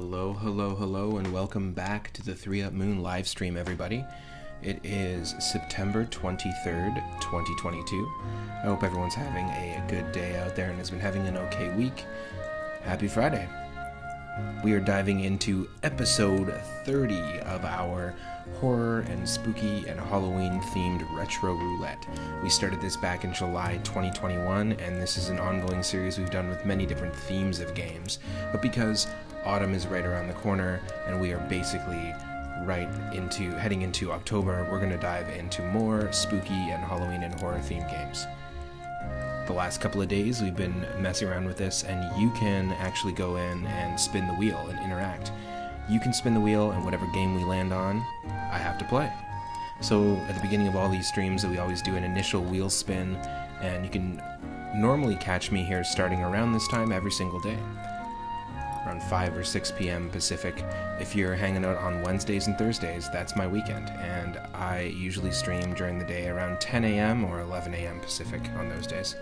hello, hello, hello, and welcome back to the 3UP Moon live stream, everybody. It is September 23rd, 2022. I hope everyone's having a good day out there and has been having an okay week. Happy Friday. We are diving into episode 30 of our horror and spooky and Halloween themed retro roulette. We started this back in July 2021, and this is an ongoing series we've done with many different themes of games. But because autumn is right around the corner and we are basically right into heading into October, we're going to dive into more spooky and Halloween and horror themed games. The last couple of days, we've been messing around with this, and you can actually go in and spin the wheel and interact. You can spin the wheel, and whatever game we land on, I have to play. So at the beginning of all these streams, that we always do an initial wheel spin, and you can normally catch me here starting around this time every single day around 5 or 6 p.m. Pacific. If you're hanging out on Wednesdays and Thursdays, that's my weekend, and I usually stream during the day around 10 a.m. or 11 a.m. Pacific on those days.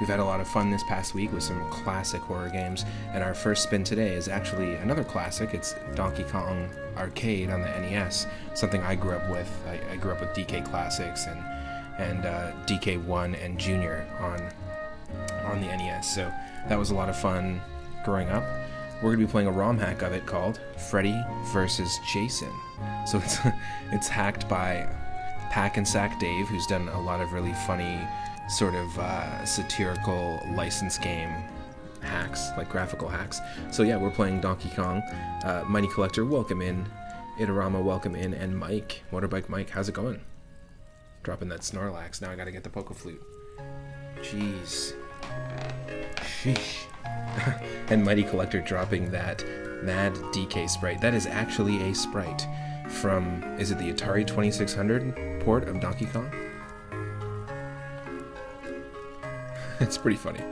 We've had a lot of fun this past week with some classic horror games, and our first spin today is actually another classic. It's Donkey Kong Arcade on the NES, something I grew up with. I, I grew up with DK Classics and and uh, DK1 and Junior on on the NES, so that was a lot of fun growing up. We're going to be playing a ROM hack of it called Freddy versus Jason. So it's it's hacked by Pacnsacdave, who's done a lot of really funny, sort of uh, satirical license game hacks, like graphical hacks. So yeah, we're playing Donkey Kong. Uh, Mighty Collector, welcome in. Itarama, welcome in, and Mike, Motorbike Mike, how's it going? Dropping that Snorlax. Now I gotta get the Poke Flute. Jeez. Sheesh. and Mighty Collector dropping that Mad DK sprite. That is actually a sprite from, is it the Atari 2600 port of Donkey Kong? it's pretty funny.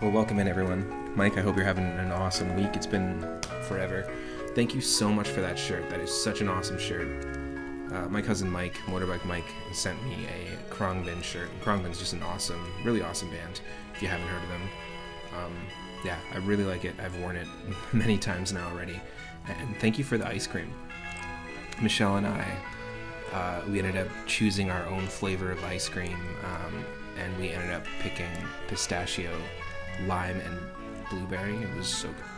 Well, welcome in everyone. Mike, I hope you're having an awesome week. It's been forever. Thank you so much for that shirt. That is such an awesome shirt. Uh, my cousin Mike, Motorbike Mike, sent me a Khruangbin shirt. Khruangbin's just an awesome, really awesome band if you haven't heard of them. Um, yeah, I really like it. I've worn it many times now already. And thank you for the ice cream. Michelle and I, uh, we ended up choosing our own flavor of ice cream, um, and we ended up picking pistachio, lime, and blueberry. It was so good.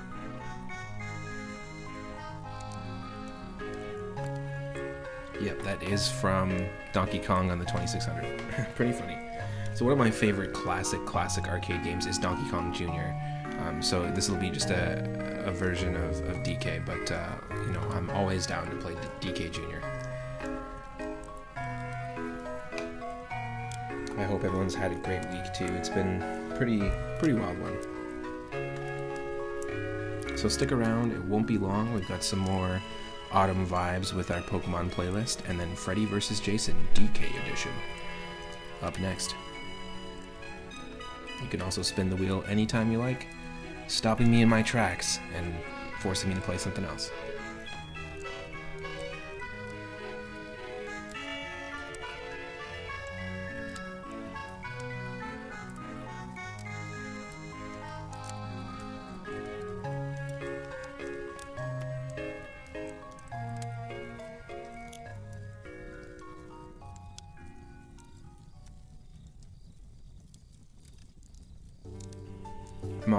Yep, that is from Donkey Kong on the 2600. Pretty funny. So one of my favorite classic, classic arcade games is Donkey Kong Jr. Um, so this will be just a, a version of, of DK, but uh, you know I'm always down to play DK Jr. I hope everyone's had a great week too. It's been pretty pretty wild one. So stick around. It won't be long. We've got some more autumn vibes with our Pokemon playlist, and then Freddy vs. Jason DK edition up next. You can also spin the wheel anytime you like, stopping me in my tracks and forcing me to play something else.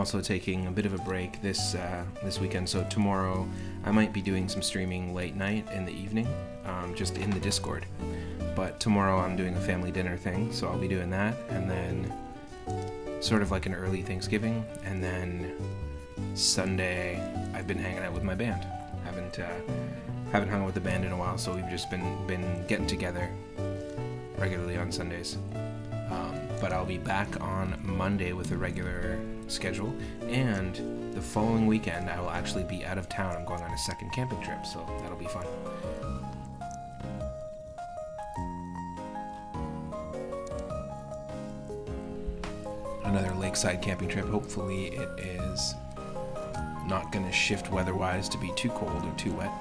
Also taking a bit of a break this uh, this weekend. So tomorrow, I might be doing some streaming late night in the evening, um, just in the Discord. But tomorrow I'm doing a family dinner thing, so I'll be doing that, and then sort of like an early Thanksgiving, and then Sunday I've been hanging out with my band. Haven't uh, haven't hung out with the band in a while, so we've just been been getting together regularly on Sundays. Um, but I'll be back on Monday with a regular schedule, and the following weekend I will actually be out of town. I'm going on a second camping trip, so that'll be fun. Another lakeside camping trip. Hopefully, it is not going to shift weather wise to be too cold or too wet.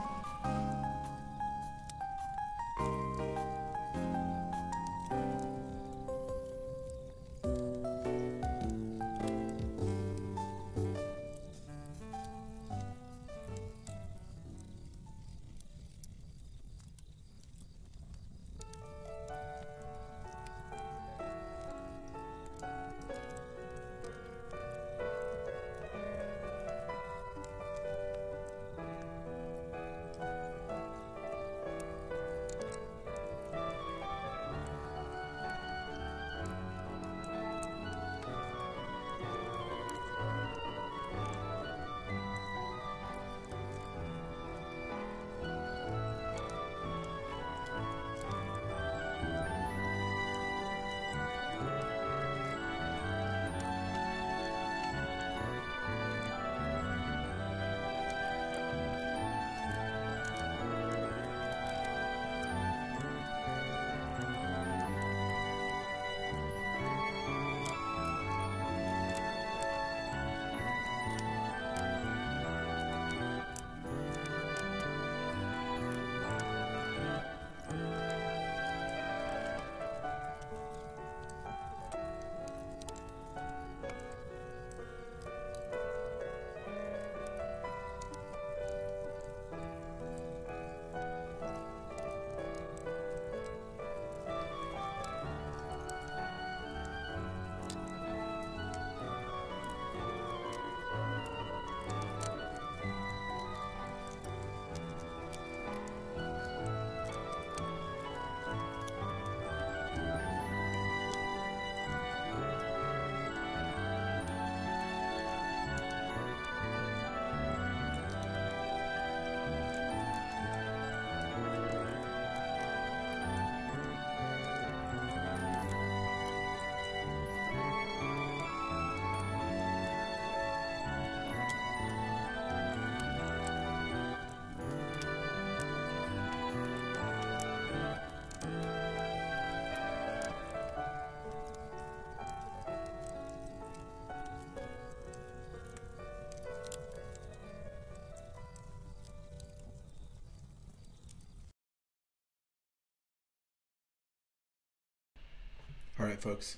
Folks.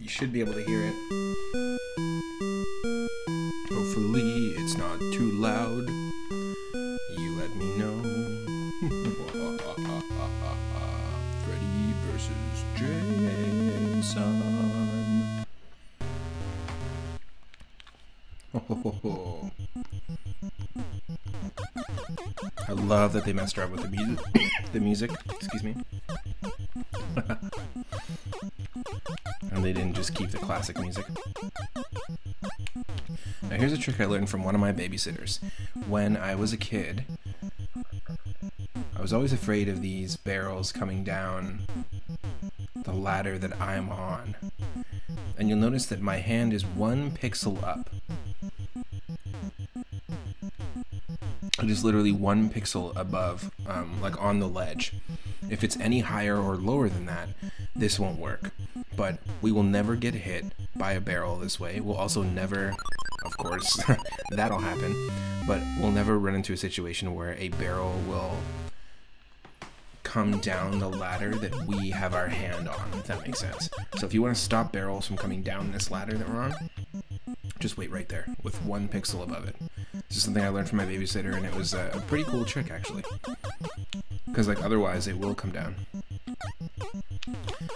You should be able to hear it. Hopefully, it's not too loud. You let me know. Freddy versus Jason. I love that they messed around with the music. the music, excuse me. They didn't just keep the classic music. Now here's a trick I learned from one of my babysitters. When I was a kid, I was always afraid of these barrels coming down the ladder that I'm on. And you'll notice that my hand is one pixel up. It is literally one pixel above, um, like on the ledge. If it's any higher or lower than that, this won't work. We will never get hit by a barrel this way. We'll also never, of course, that'll happen, but we'll never run into a situation where a barrel will come down the ladder that we have our hand on, if that makes sense. So if you want to stop barrels from coming down this ladder that we're on, just wait right there with one pixel above it. This is something I learned from my babysitter, and it was a pretty cool trick actually. Because like otherwise, it will come down.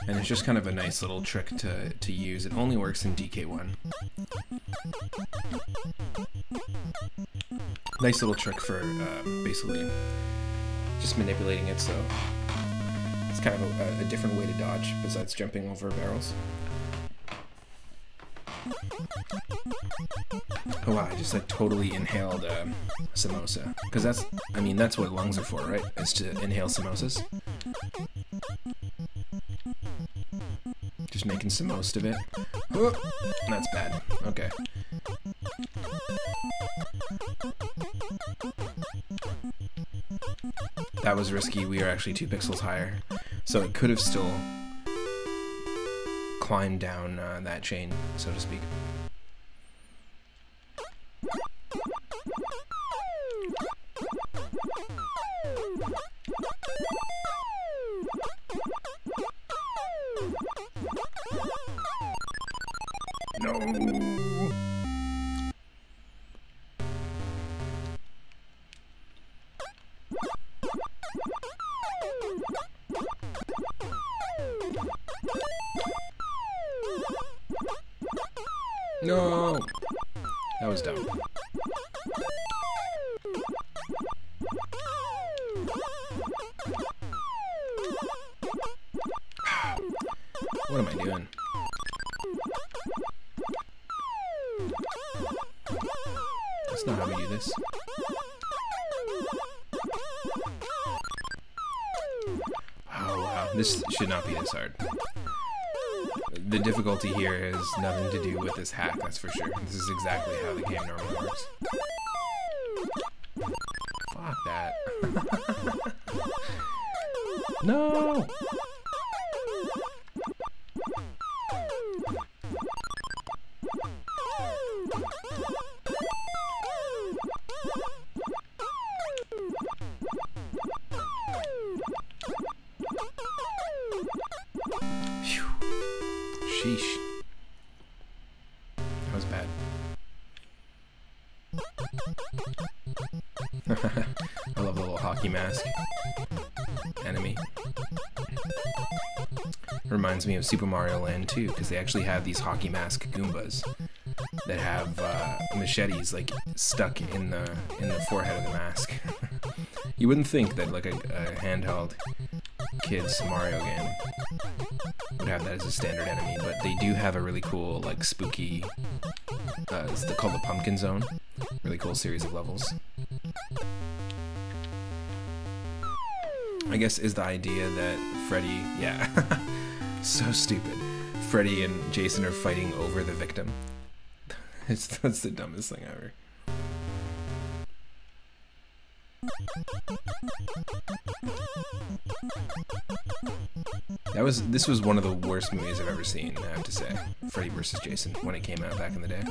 And it's just kind of a nice little trick to, to use. It only works in DK1. Nice little trick for uh, basically just manipulating it so it's kind of a, a different way to dodge besides jumping over barrels. Oh wow, I just like totally inhaled uh, samosa. Because that's, I mean, that's what lungs are for, right? Is to inhale samosas. Just making some most of it. Oh, that's bad. Okay. That was risky. We are actually two pixels higher. So it could have still climbed down uh, that chain, so to speak. Nothing to do with this hack, that's for sure. This is exactly because they actually have these hockey mask Goombas that have uh, machetes like stuck in the in the forehead of the mask. you wouldn't think that like a, a handheld kids Mario game would have that as a standard enemy, but they do have a really cool, like, spooky, uh, it's called the Pumpkin Zone. Really cool series of levels. I guess is the idea that Freddy, yeah, so stupid. Freddy and Jason are fighting over the victim. it's, that's the dumbest thing ever. That was this was one of the worst movies I've ever seen, I have to say. Freddy vs. Jason when it came out back in the day.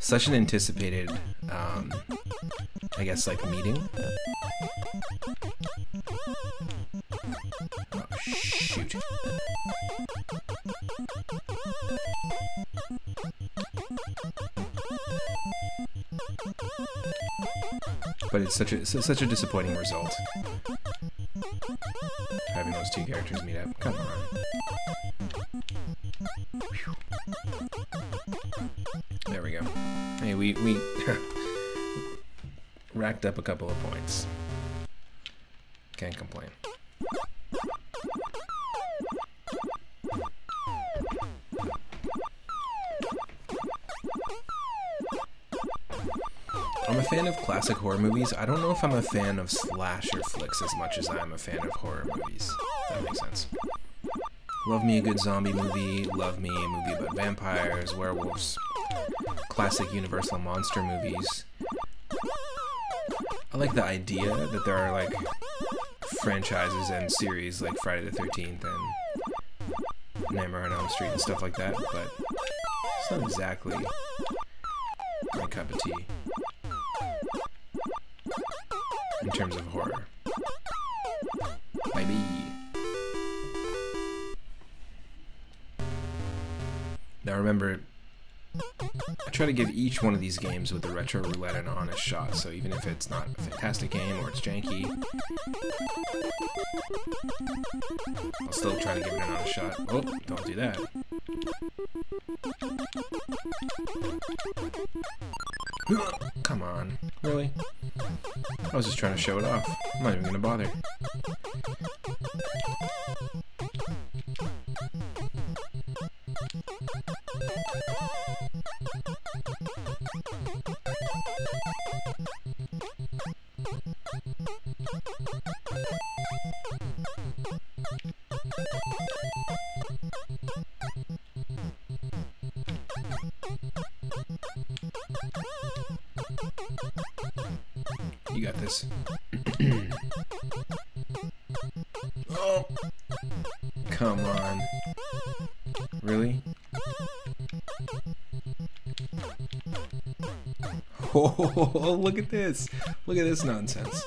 Such an anticipated um, I guess like meeting. Oh, shoot. But it's such a such a disappointing result. Having those two characters meet up. Come on. There we go. Hey, we we racked up a couple of points. Can't complain. A fan of classic horror movies. I don't know if I'm a fan of slasher flicks as much as I am a fan of horror movies. That makes sense. Love me a good zombie movie. Love me a movie about vampires, werewolves, classic Universal monster movies. I like the idea that there are like franchises and series like Friday the 13th and Nightmare on Elm Street and stuff like that, but it's not exactly my cup of tea in terms of horror. Maybe. Now remember, I try to give each one of these games with the retro roulette an honest shot, so even if it's not a fantastic game or it's janky, I'll still try to give it an honest shot. Oh, don't do that. Come on, really? I was just trying to show it off. I'm not even gonna bother. You got this. oh! Come on. look at this. Look at this nonsense.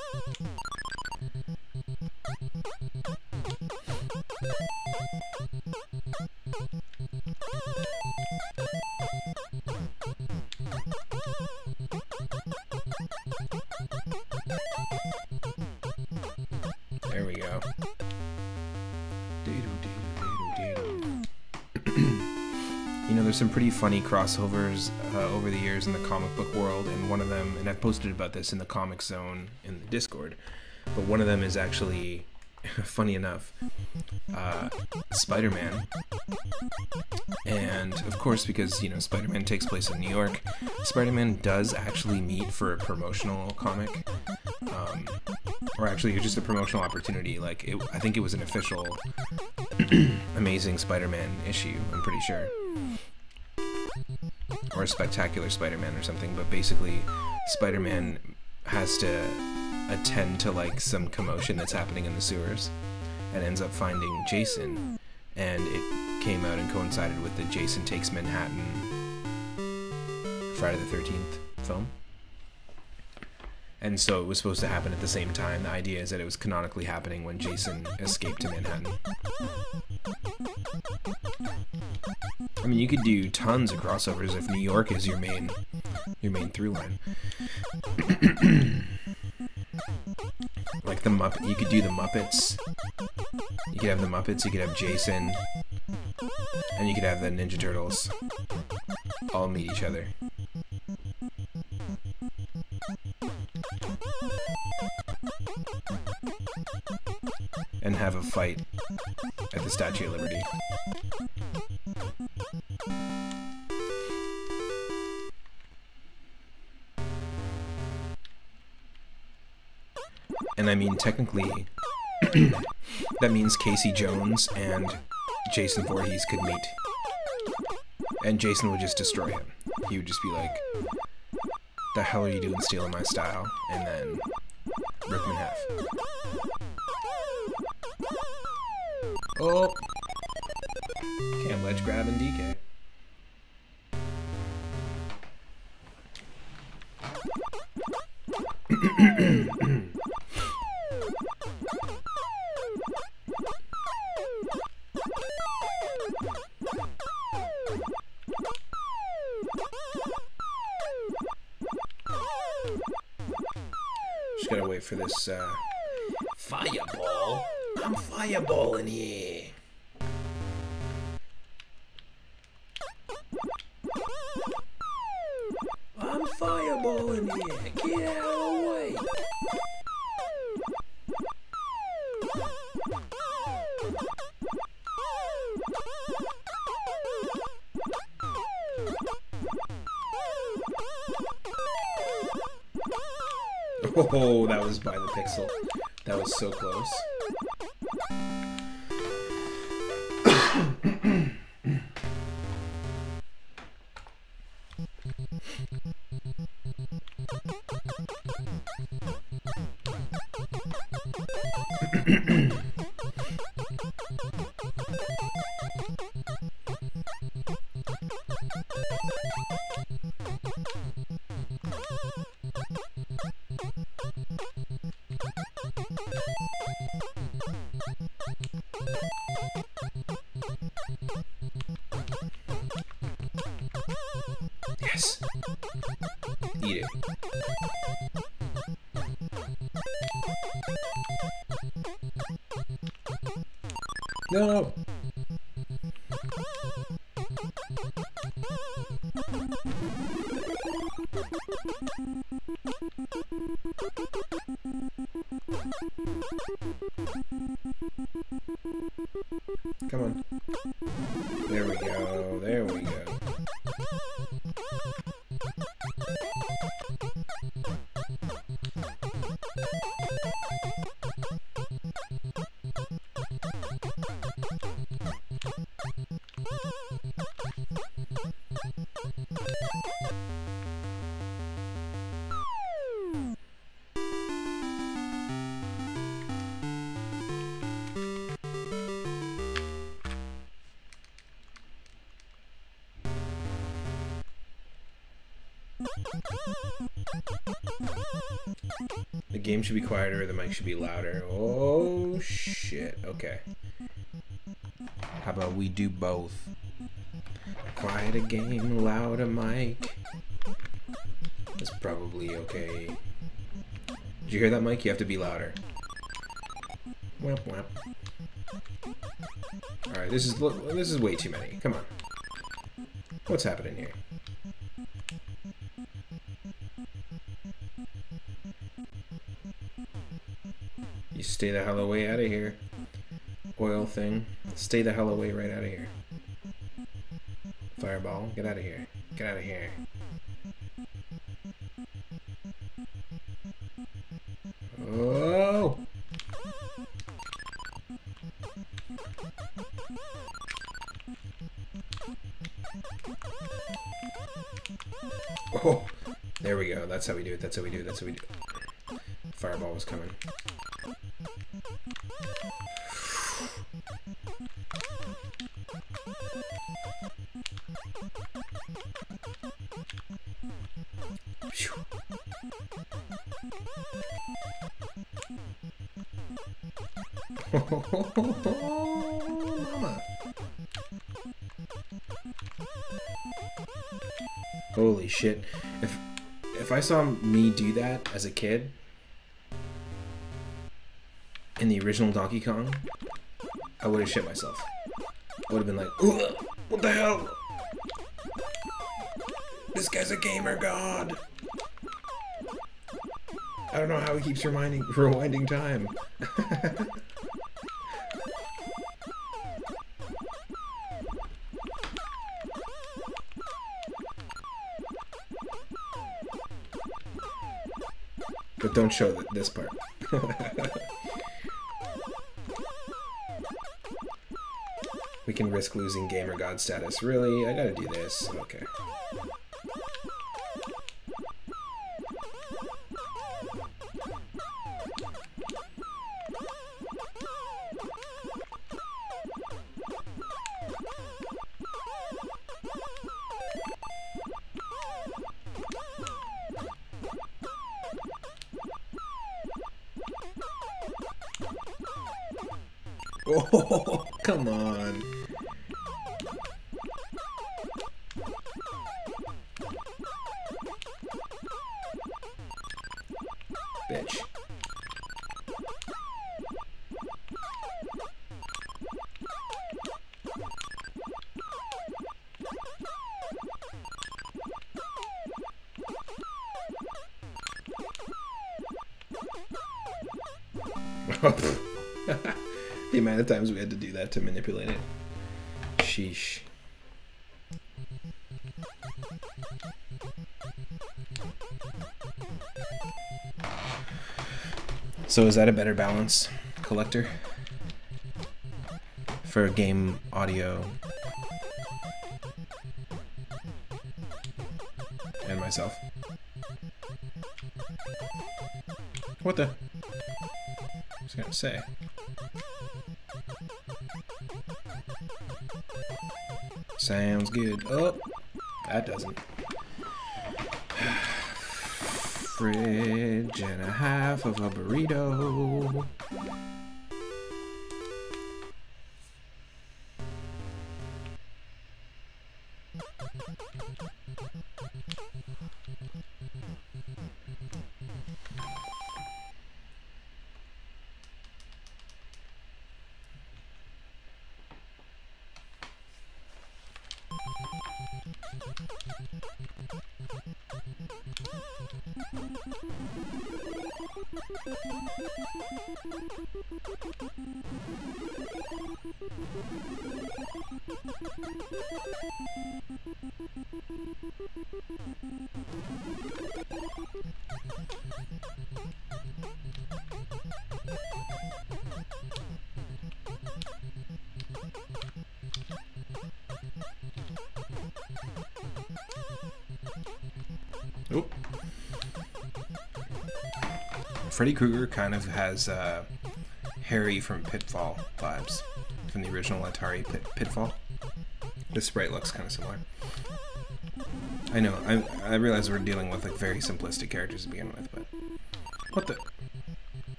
Funny crossovers uh, over the years in the comic book world, and one of them, and I've posted about this in the Comic Zone in the Discord, but one of them is actually, funny enough, uh, Spider-Man. And of course, because you know Spider-Man takes place in New York, Spider-Man does actually meet for a promotional comic, um, or actually just a promotional opportunity. Like it, I think it was an official Amazing Spider-Man issue. I'm pretty sure, or Spectacular Spider-Man or something. But basically, Spider-Man has to attend to like some commotion that's happening in the sewers, and ends up finding Jason, and it came out and coincided with the Jason Takes Manhattan Friday the 13th film. And so it was supposed to happen at the same time. The idea is that it was canonically happening when Jason escaped to Manhattan. I mean, you could do tons of crossovers if New York is your main your main through line. like the Muppet, you could do the Muppets. You could have the Muppets. You could have Jason, and you could have the Ninja Turtles all meet each other. And have a fight at the Statue of Liberty. I mean, technically, that means Casey Jones and Jason Voorhees could meet. And Jason would just destroy him. He would just be like, the hell are you doing stealing my style? And then rip him in half. Oh! Should be quieter, the mic should be louder. Oh shit. Okay. How about we do both? Quiet a game, louder mic. That's probably okay. Did you hear that, Mike? You have to be louder. Whap whap. Alright, this is this is way too many. Come on. What's happening here? Stay the hell away out of here. Oil thing. Stay the hell away right out of here. Fireball, get out of here. Get out of here. Oh! Oh! There we go. That's how we do it. That's how we do it. That's how we do it. Fireball was coming. Mama. Holy shit. If if I saw me do that as a kid in the original Donkey Kong, I would have shit myself. I would have been like, what the hell? This guy's a gamer god. I don't know how he keeps reminding rewinding time. but don't show th this part. we can risk losing gamer god status. Really? I gotta do this. Okay. Of times we had to do that to manipulate it. Sheesh. So is that a better balance, collector? For game audio and myself. What the? I was gonna say. Sounds good. Oh, that doesn't. Fridge and a half of a burrito. Freddy Krueger kind of has uh, Harry from Pitfall vibes from the original Atari Pit Pitfall. The sprite looks kind of similar. I know. I I realize we're dealing with like very simplistic characters to begin with, but what the?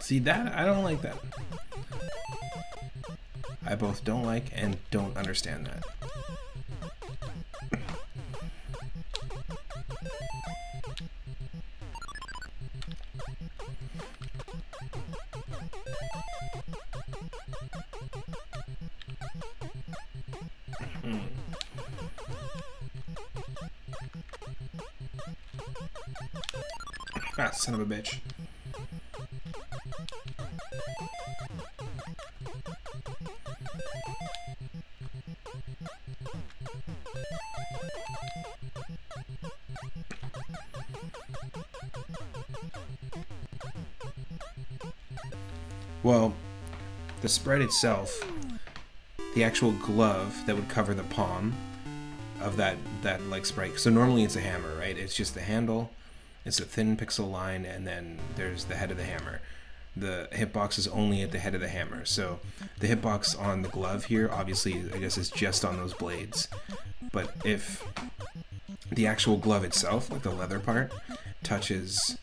See that? I don't like that. I both don't like and don't understand that. Itself, the actual glove that would cover the palm of that that like sprite. So normally it's a hammer, right? It's just the handle it's a thin pixel line, and then there's the head of the hammer. The hitbox is only at the head of the hammer. So the hitbox on the glove here, obviously, I guess is just on those blades. But if the actual glove itself, like the leather part, touches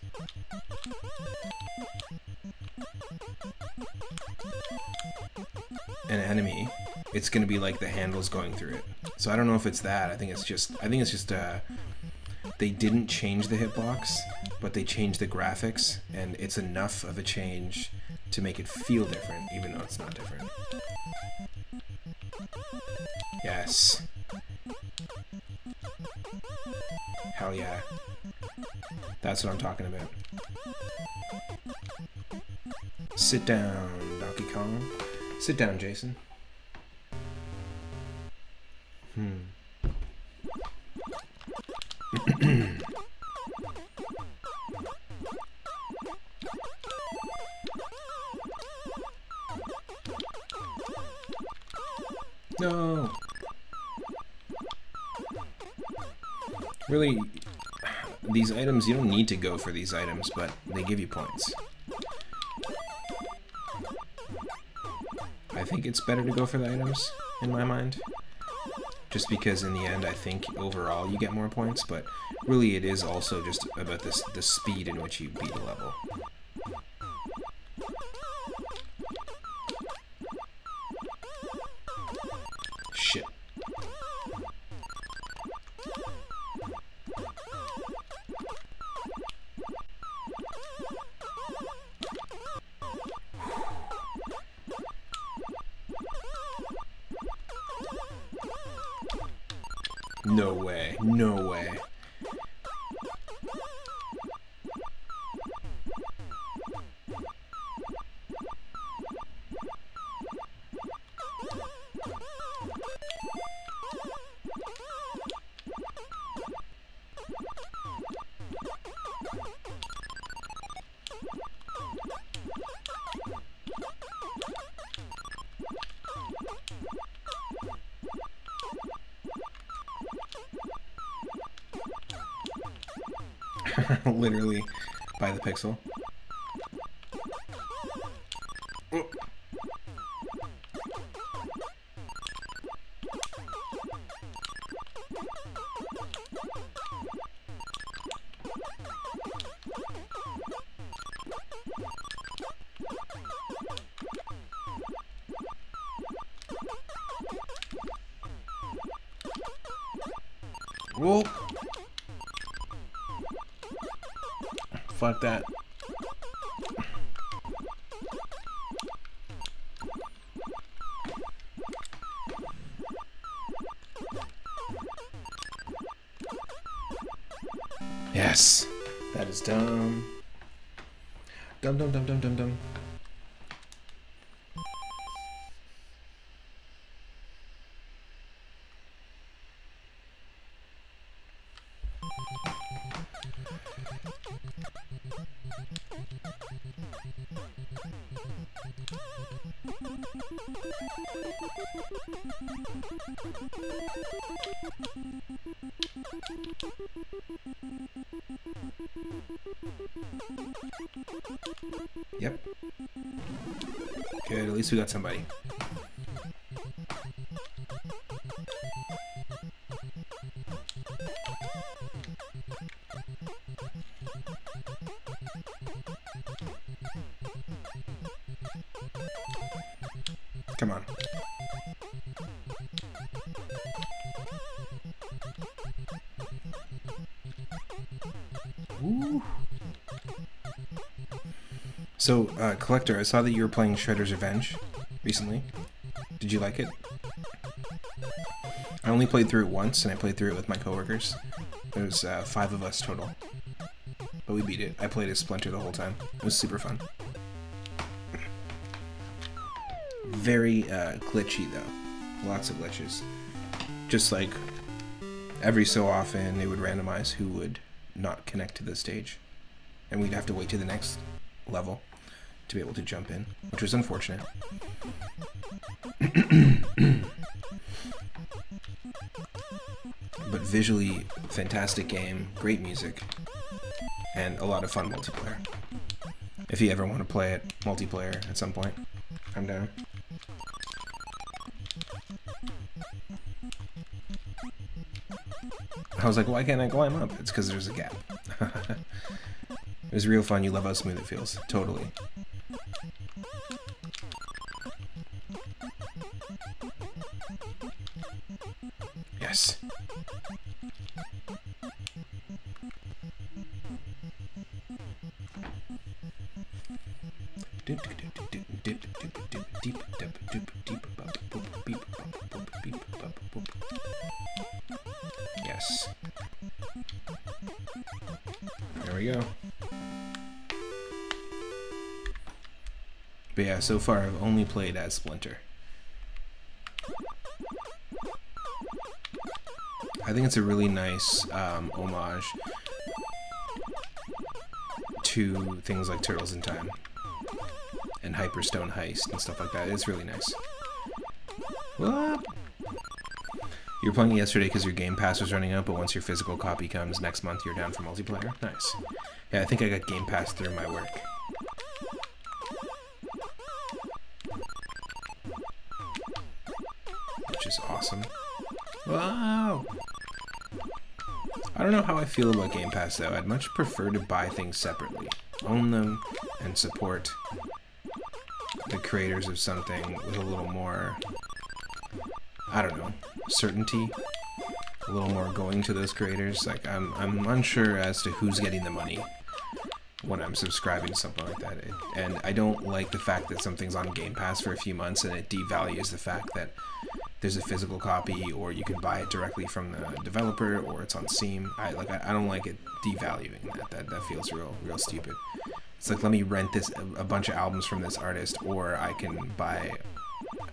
an enemy, it's gonna be like the handle's going through it. So I don't know if it's that. I think it's just I think it's just uh, they didn't change the hitbox, but they changed the graphics, and it's enough of a change to make it feel different, even though it's not different. Yes. Hell yeah. That's what I'm talking about. Sit down, Donkey Kong. Sit down, Jason. Hmm. no. Really, these items, you don't need to go for these items, but they give you points. Think it's better to go for the items, in my mind just because in the end I think overall you get more points, but really it is also just about this the speed in which you beat a level. No way. No way. By the pixel. Yep. Good, at least we got somebody. So, uh, Collector, I saw that you were playing Shredder's Revenge recently. Did you like it? I only played through it once, and I played through it with my coworkers. There's uh, five of us total. But we beat it. I played as Splinter the whole time. It was super fun. Very uh, glitchy, though. Lots of glitches. Just like every so often, it would randomize who would not connect to the stage. And we'd have to wait to the next level to be able to jump in, which was unfortunate. but visually, fantastic game, great music, and a lot of fun multiplayer. If you ever want to play it multiplayer at some point, I'm down. I was like, why can't I climb up? It's because there's a gap. it was real fun. You love how smooth it feels. Totally. Yeah, so far I've only played as Splinter. I think it's a really nice um, homage to things like Turtles in Time and Hyperstone Heist and stuff like that. It's really nice. What? You were playing yesterday because your Game Pass was running out, but once your physical copy comes next month, you're down for multiplayer? Nice. Yeah, I think I got Game Pass through my work. Feel about Game Pass though. I'd much prefer to buy things separately. Own them and support the creators of something with a little more, I don't know, certainty. A little more going to those creators. Like, I'm, I'm unsure as to who's getting the money when I'm subscribing to something like that. It, and I don't like the fact that something's on Game Pass for a few months and it devalues the fact that there's a physical copy or you can buy it directly from the developer or it's on Steam. I like I, I don't like it devaluing that. That that feels real real stupid. It's like let me rent this a, bunch of albums from this artist or I can buy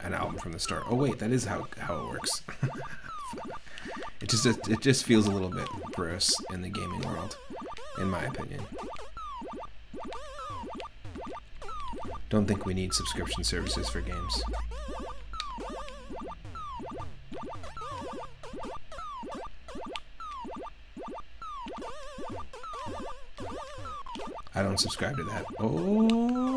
an album from the store. Oh wait, that is how how it works. it just it just feels a little bit gross in the gaming world in my opinion. Don't think we need subscription services for games. Don't subscribe to that. Oh.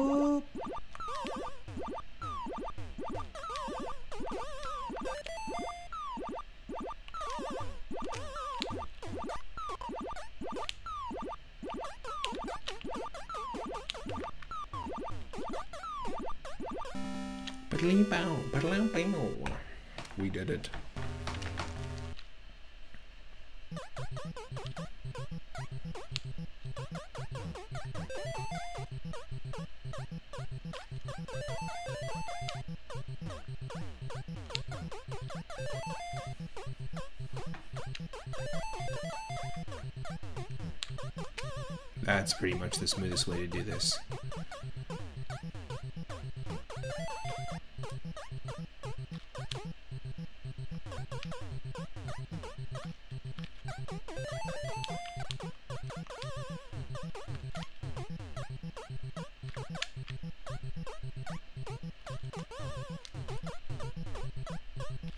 The smoothest way to do this.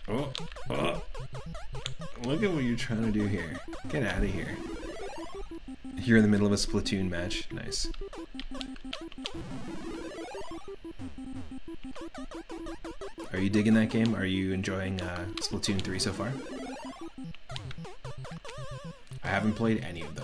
Oh, oh. Look at what you're trying to do here. Get out of here. You're in the middle of a Splatoon match. Nice. Are you digging that game? Are you enjoying uh, Splatoon 3 so far? I haven't played any of them.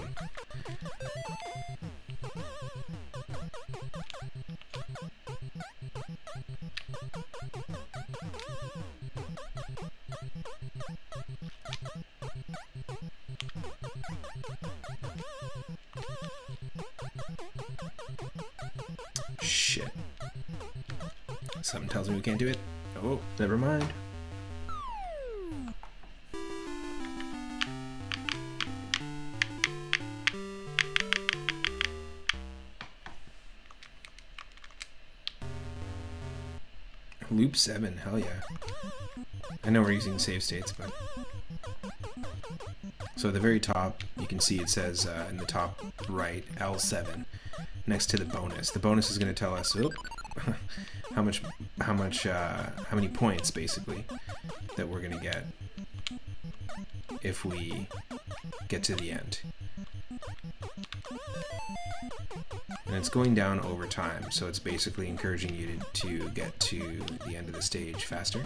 Oh, never mind. Loop 7, hell yeah. I know we're using save states, but... So at the very top, you can see it says uh, in the top right, L7, next to the bonus. The bonus is going to tell us oh, how much, how much, uh, how many points, basically, that we're to get if we get to the end. And it's going down over time, so it's basically encouraging you to, to get to the end of the stage faster.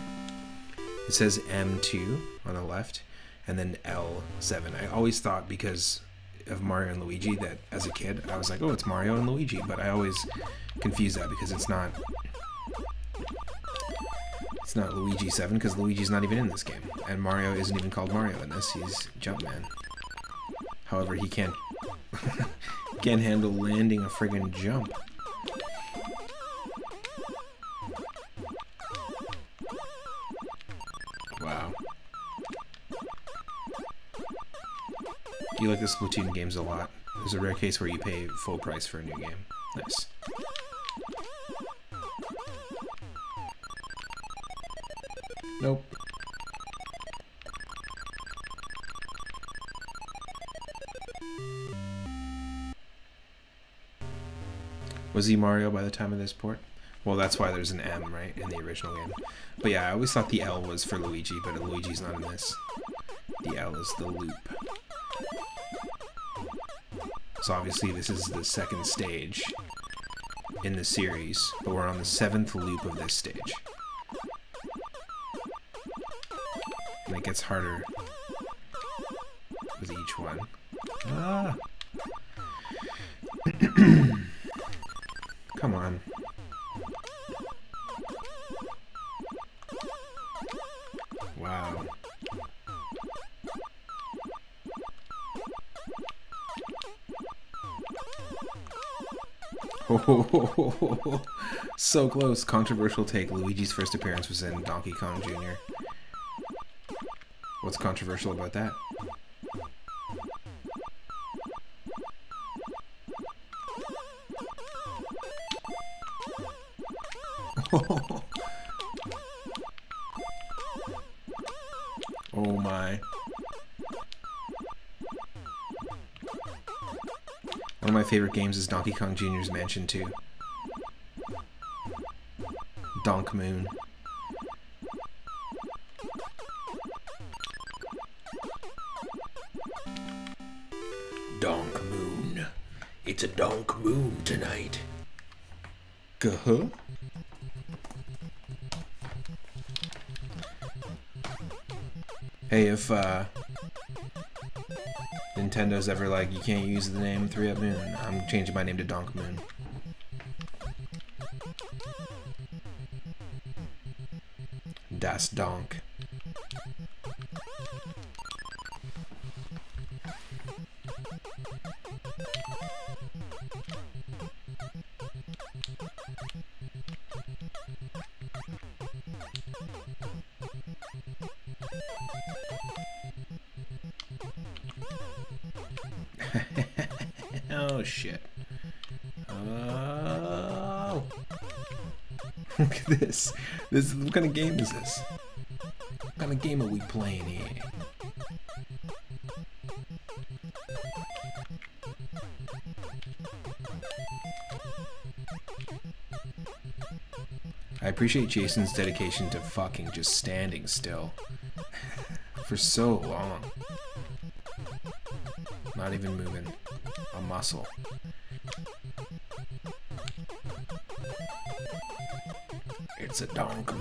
It says M2 on the left, and then L7. I always thought because of Mario and Luigi that as a kid I was like, oh, it's Mario and Luigi, but I always confuse that because it's not it's not Luigi 7 because Luigi's not even in this game, and Mario isn't even called Mario in this. He's Jumpman. However, he can't can't handle landing a friggin' jump. Wow. You like the Splatoon games a lot. There's a rare case where you pay full price for a new game. Nice. Nope. Was he Mario by the time of this port? Well, that's why there's an M, right, in the original game. But yeah, I always thought the L was for Luigi, but Luigi's not in this. The L is the loop. So obviously this is the second stage in the series, but we're on the seventh loop of this stage. Gets harder with each one. Ah! Come on. Wow. so close. Controversial take. Luigi's first appearance was in Donkey Kong Jr. Controversial about that? oh my. One of my favorite games is Donkey Kong Jr.'s Mansion 2. Donk Moon. Uh, Nintendo's ever like, you can't use the name 3UP Moon, I'm changing my name to Donk Moon. Das Donk. What kind of game is this? What kind of game are we playing here? I appreciate Jason's dedication to fucking just standing still for so long. Not even moving a muscle.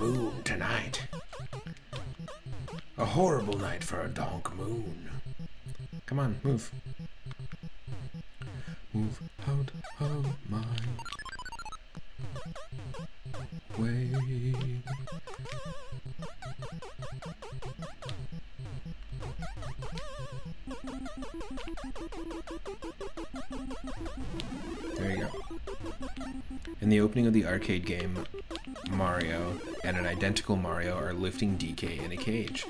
Moon tonight. A horrible night for a donk moon. Come on, move. Move out of my way. There you go. In the opening of the arcade game, Mario and an identical Mario are lifting DK in a cage.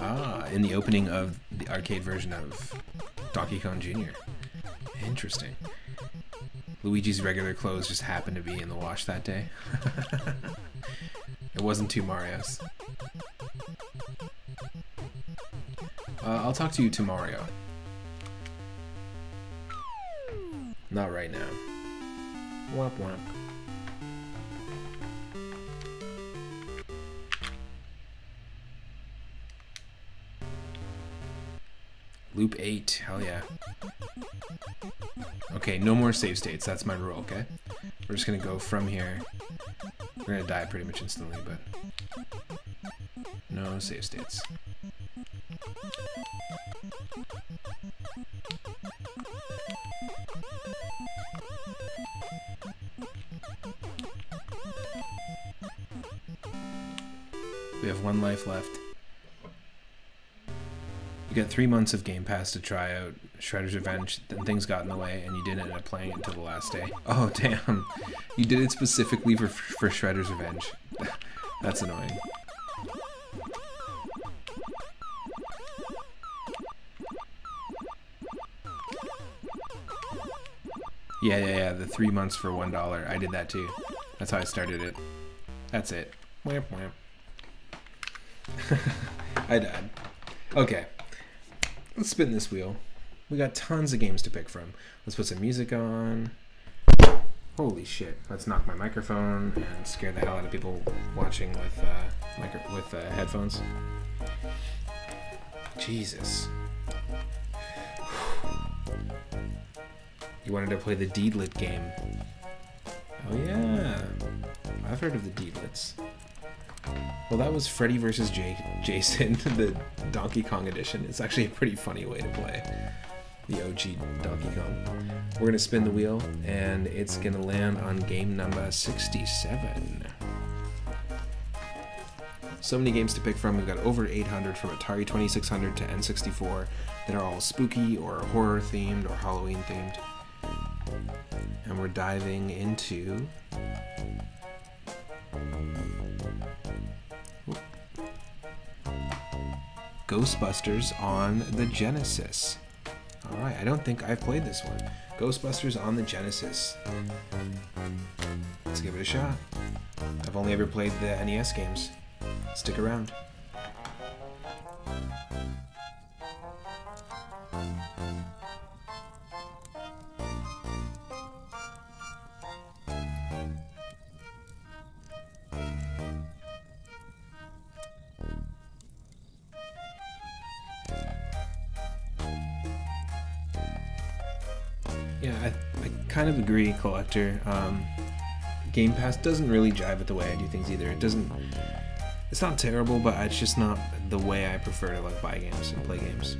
Ah, in the opening of the arcade version of Donkey Kong Jr. Interesting. Luigi's regular clothes just happened to be in the wash that day. it wasn't two Marios. Uh, I'll talk to you tomorrow. Not right now. Womp womp. Loop 8, hell yeah. Okay, no more save states, that's my rule, okay? We're just gonna go from here. We're gonna die pretty much instantly, but... No save states. We have one life left. You got three months of Game Pass to try out Shredder's Revenge, then things got in the way, and you didn't end up playing it until the last day. Oh, damn. You did it specifically for, for Shredder's Revenge. That's annoying. Yeah, yeah, yeah, the three months for one dollar. I did that too. That's how I started it. That's it. Whamp whamp. I died. Okay. Let's spin this wheel. We got tons of games to pick from. Let's put some music on. Holy shit. Let's knock my microphone and scare the hell out of people watching with, uh, micro- with uh, headphones. Jesus. You wanted to play the Deedlit game. Oh yeah. I've heard of the Deedlits. Well, that was Freddy vs. Jason, the Donkey Kong edition. It's actually a pretty funny way to play the OG Donkey Kong. We're gonna spin the wheel, and it's gonna land on game number 67. So many games to pick from. We've got over 800 from Atari 2600 to N64 that are all spooky or horror themed or Halloween themed. And we're diving into Ghostbusters on the Genesis. Alright, I don't think I've played this one. Ghostbusters on the Genesis. Let's give it a shot. I've only ever played the NES games. Stick around. Kind of agree, collector. Um, Game Pass doesn't really jive with the way I do things either. It doesn't. It's not terrible, but it's just not the way I prefer to like buy games and play games.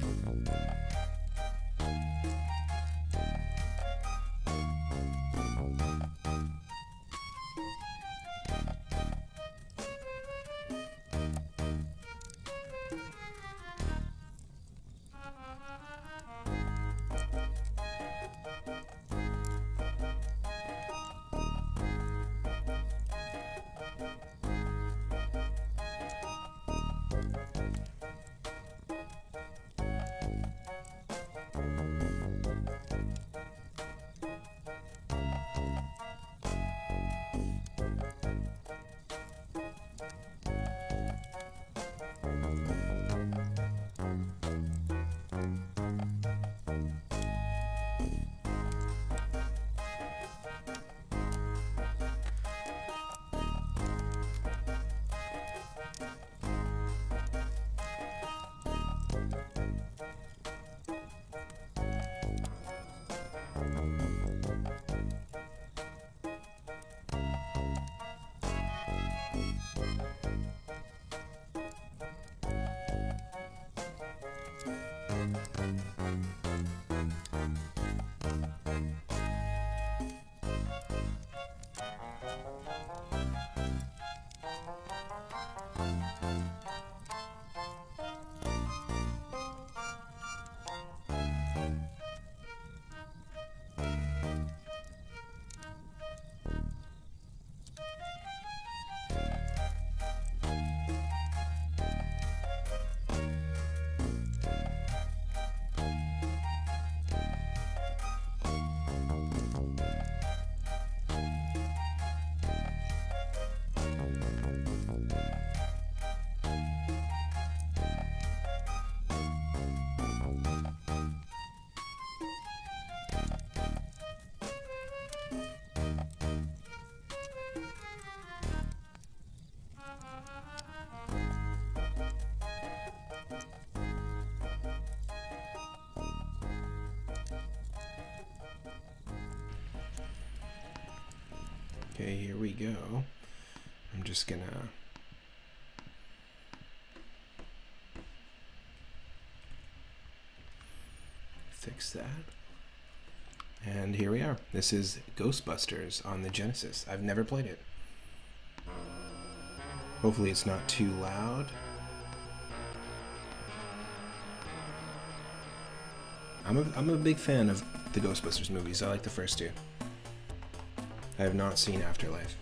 Okay, here we go. I'm just gonna fix that. And here we are. This is Ghostbusters on the Genesis. I've never played it. Hopefully it's not too loud. I'm a, I'm a big fan of the Ghostbusters movies. I like the first two. I have not seen Afterlife.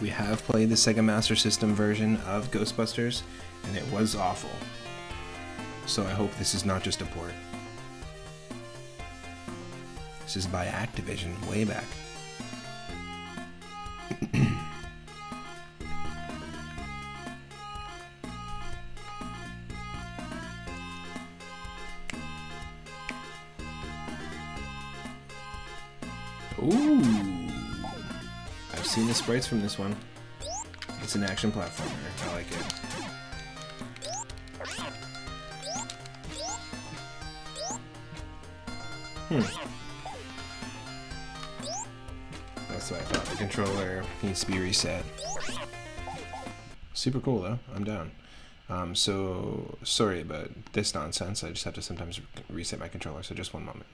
We have played the Sega Master System version of Ghostbusters, and it was awful. So I hope this is not just a port. This is by Activision, way back. From this one. It's an action platformer. I like it. Hmm. That's what I thought. The controller needs to be reset. Super cool though. I'm down. Um, so sorry about this nonsense. I just have to sometimes reset my controller. So just one moment.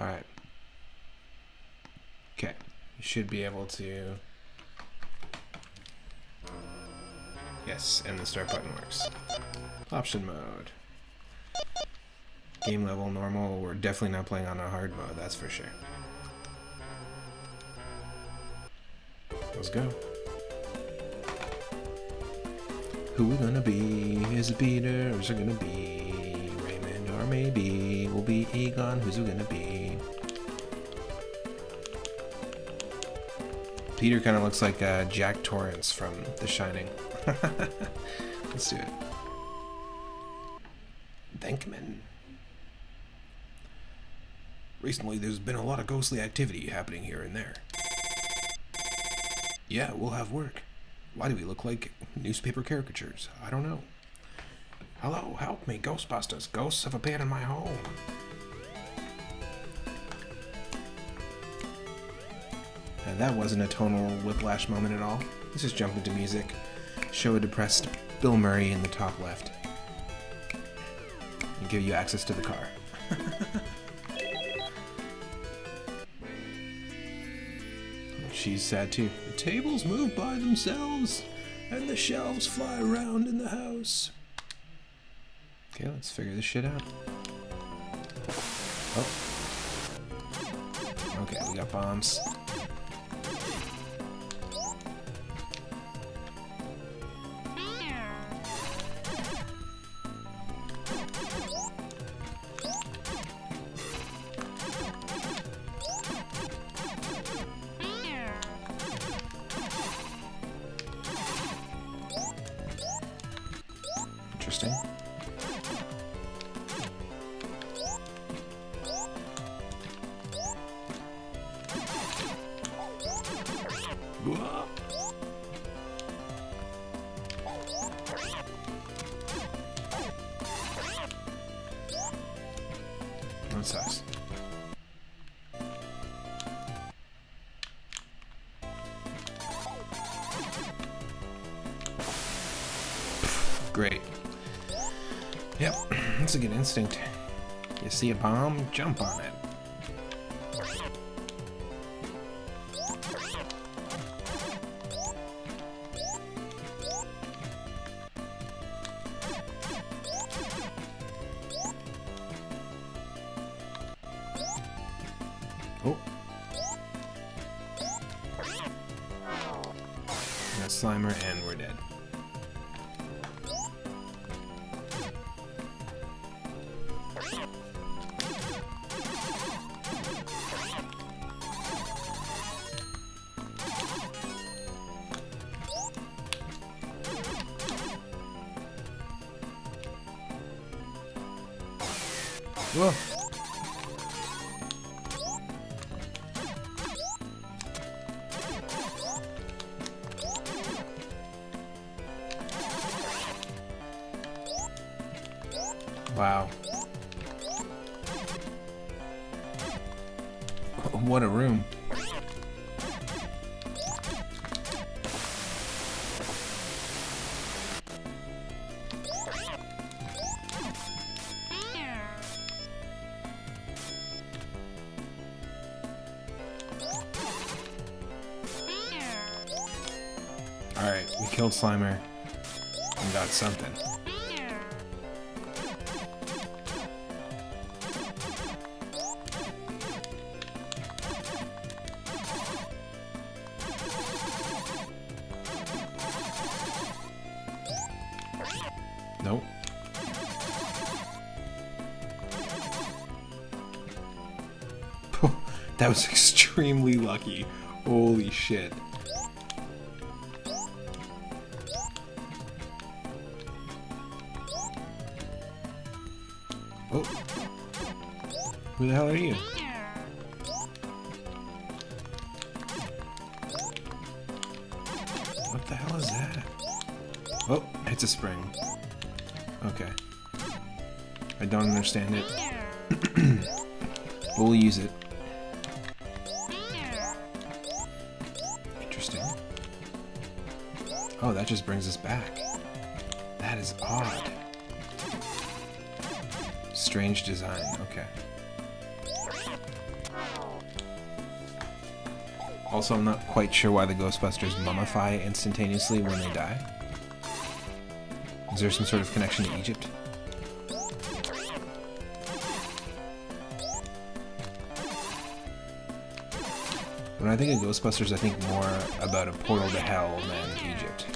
Alright. Okay. You should be able to... Yes, and the start button works. Option mode. Game level normal. We're definitely not playing on a hard mode, that's for sure. Let's go. Who we gonna be? Is it Peter is it gonna be Raymond or maybe we'll be Egon? Who's it gonna be? Peter kind of looks like uh, Jack Torrance from The Shining. Let's do it. Venkman. Recently, there's been a lot of ghostly activity happening here and there. Yeah, we'll have work. Why do we look like newspaper caricatures? I don't know. Hello, help me, Ghostbusters. Ghosts have appeared in my home. And that wasn't a tonal whiplash moment at all. Let's just jump into music. Show a depressed Bill Murray in the top left. And give you access to the car. She's sad too. The tables move by themselves, and the shelves fly around in the house. Okay, let's figure this shit out. Oh. Okay, we got bombs. See a bomb, jump on it. Slimer and got something. Nope. that was extremely lucky. Holy shit. Hell are you? What the hell is that? Oh, it's a spring. Okay. I don't understand it. we'll use it. Interesting. Oh, that just brings us back. That is odd. Strange design, okay. Also, I'm not quite sure why the Ghostbusters mummify instantaneously when they die. Is there some sort of connection to Egypt? When I think of Ghostbusters, I think more about a portal to hell than Egypt.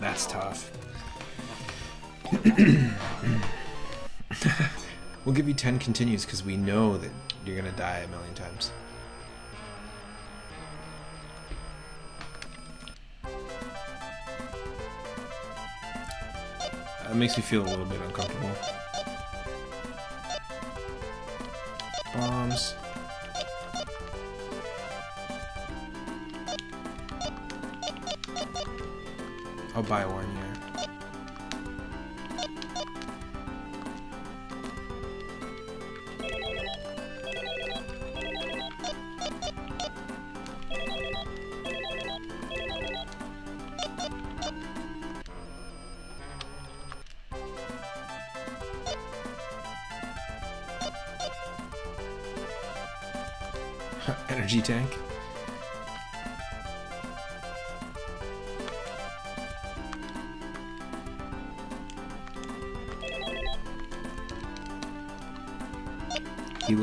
That's tough. we'll give you 10 continues because we know that you're going to die a million times. That makes me feel a little bit uncomfortable. Bombs. I'll buy one, yeah. Energy tank.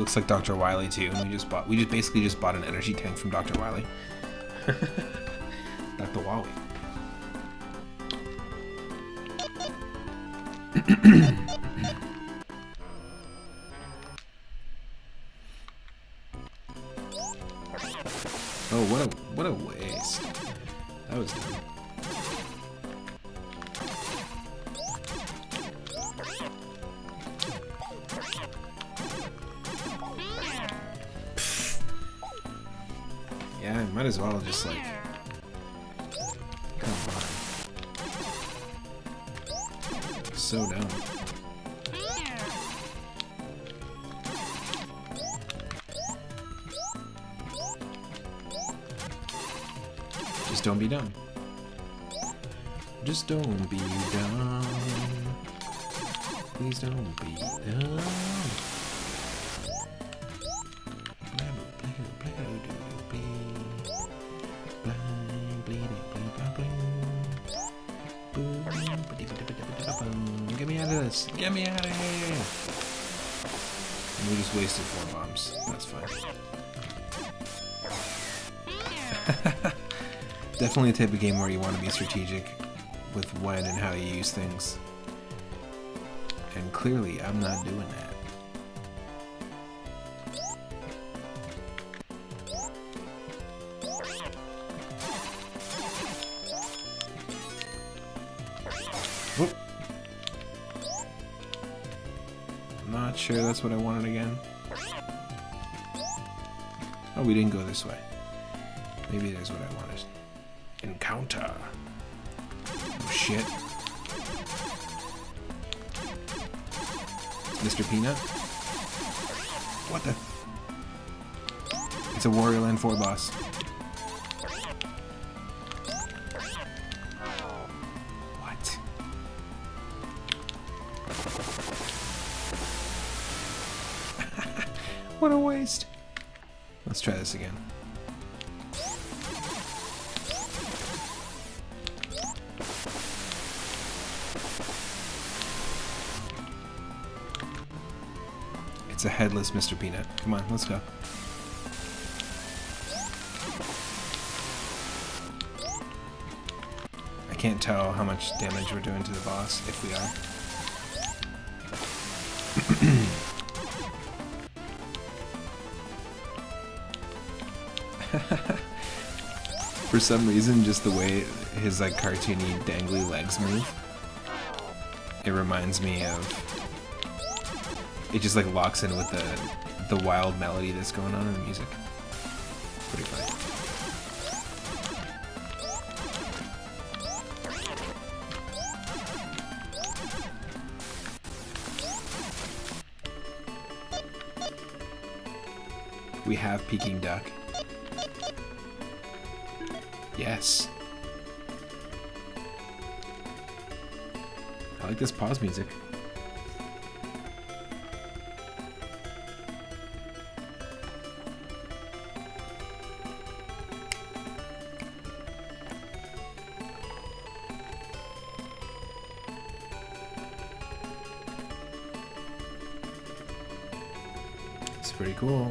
Looks like Dr. Wily too, and we just bought we just basically just bought an energy tank from Dr. Wily. Definitely a type of game where you want to be strategic with when and how you use things. And clearly, I'm not doing that. Whoop. Not sure that's what I wanted again. Oh, we didn't go this way. Maybe is what I wanted. Encounter. Oh, shit. Mr. Peanut? What the? It's a Wario Land 4 boss. Headless Mr. Peanut. Come on, let's go. I can't tell how much damage we're doing to the boss, if we are. For some reason, just the way his like cartoony dangly legs move, it reminds me of. It just like locks in with the the wild melody that's going on in the music. Pretty. We have Peking Duck. Yes. I like this pause music. Pretty cool.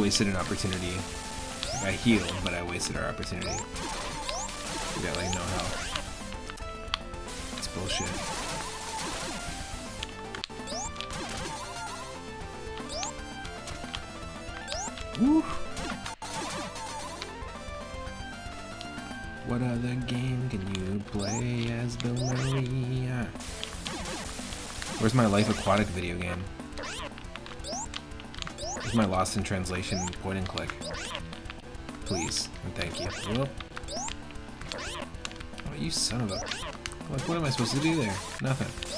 Wasted an opportunity. I healed, but I wasted our opportunity. We got like no health. It's bullshit. Woo. What other game can you play as Bill? Where's my Life Aquatic video game? My Lost in Translation point and click? Please, and thank you. Oh, you son of a... Like, what am I supposed to do there? Nothing.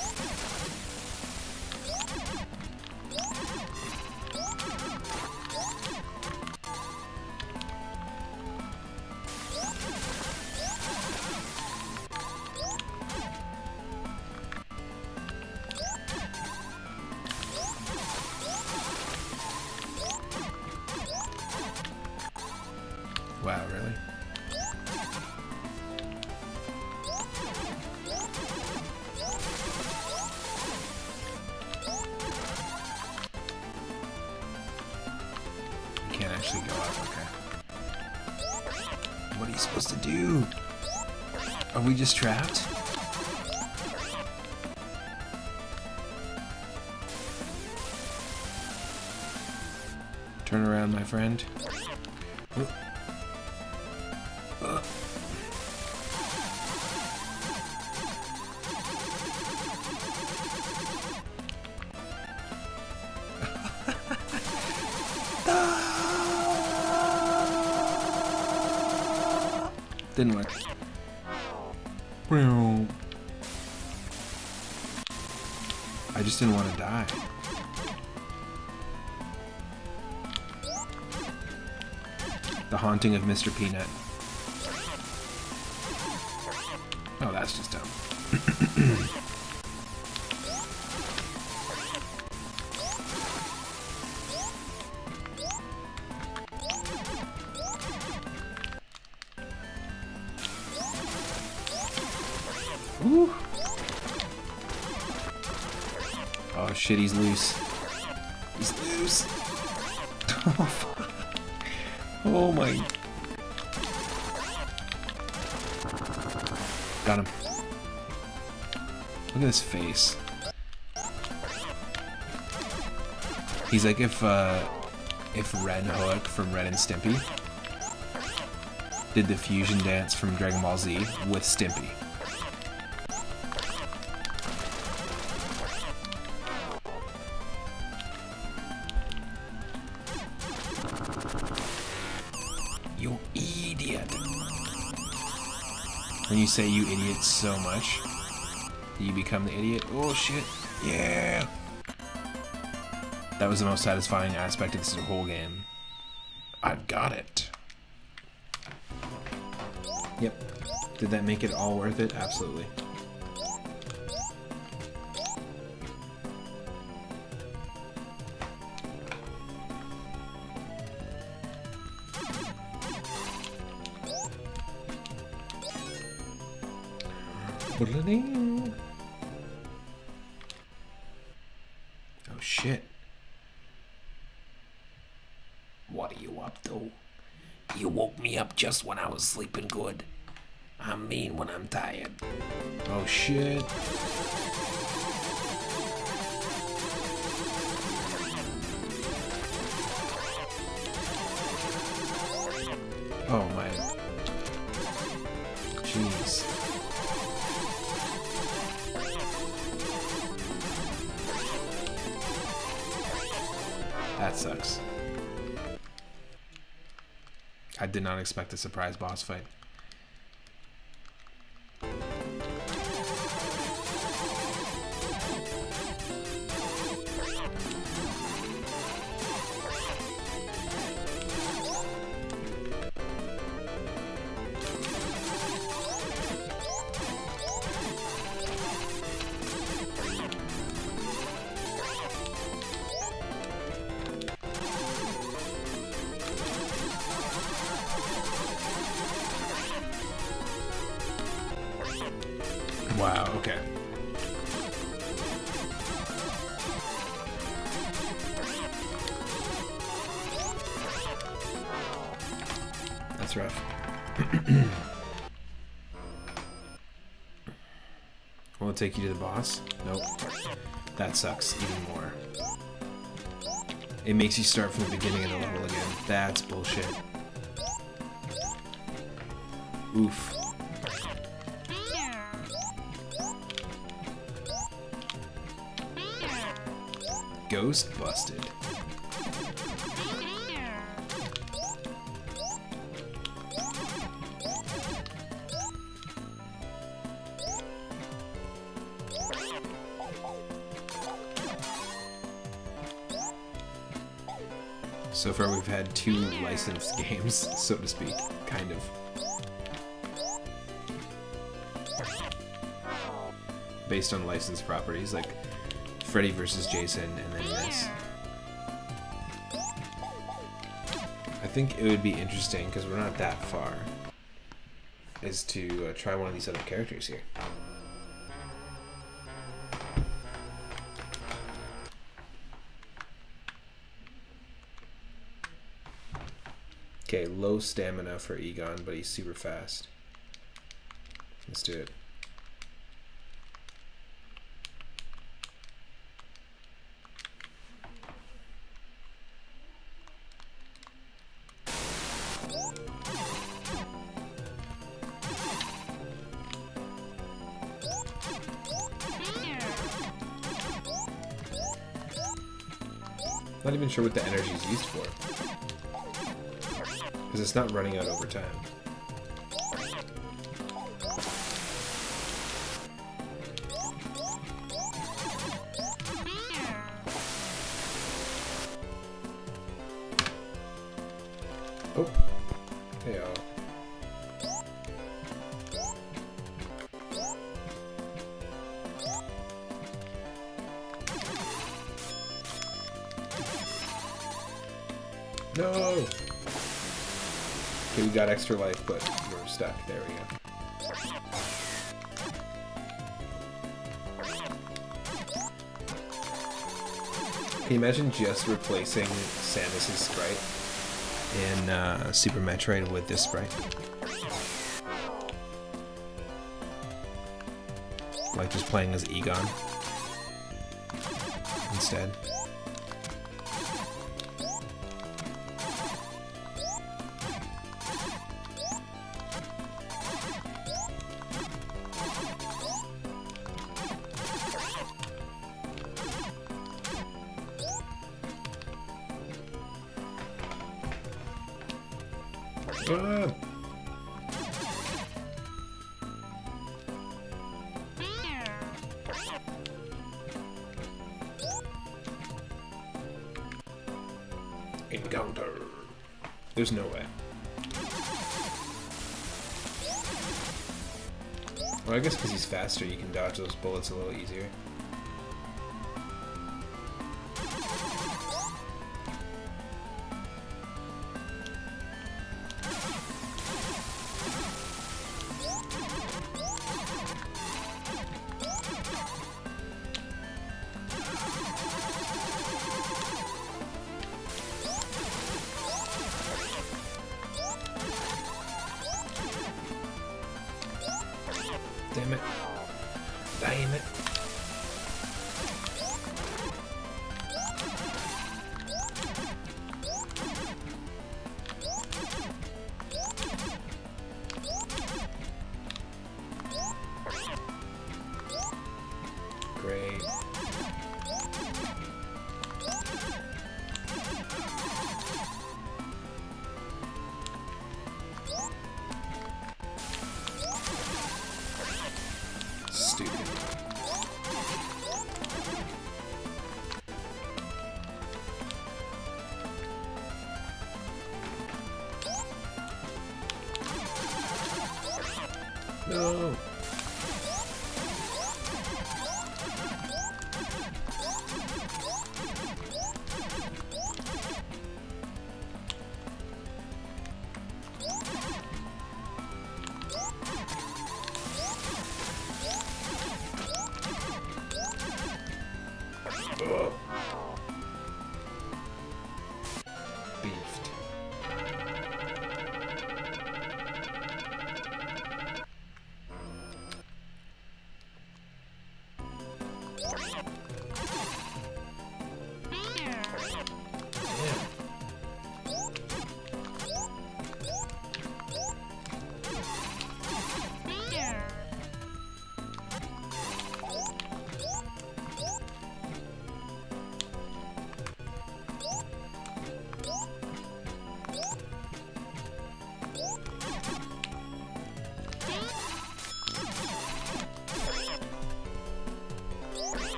The Haunting of Mr. Peanut. Oh, that's just dumb. Woo. Oh shit, he's loose. He's loose. Oh, fuck. His face. He's like if uh if Ren Höek from Ren and Stimpy did the fusion dance from Dragon Ball Z with Stimpy. You idiot. When you say you idiot so much, you become the idiot. Oh shit. Yeah. That was the most satisfying aspect of this whole game. I've got it. Yep. Did that make it all worth it? Absolutely. What are you up to? You woke me up just when I was sleeping good. I'm mean when I'm tired. Oh shit. Oh my. Jeez. That sucks. I did not expect a surprise boss fight. Take you to the boss? Nope. That sucks even more. It makes you start from the beginning of the level again. That's bullshit. Oof. Two licensed games, so to speak, kind of. Based on licensed properties, like Freddy vs. Jason and then this. I think it would be interesting, because we're not that far, is to uh, try one of these other characters here. Stamina for Egon, but he's super fast. Let's do it. Not even sure what the energy is used for. Because it's not running out over time. Life, but we're stuck. There we go. Can you imagine just replacing Samus's sprite in uh, Super Metroid with this sprite? Like just playing as Egon instead. Those bullets a little easier.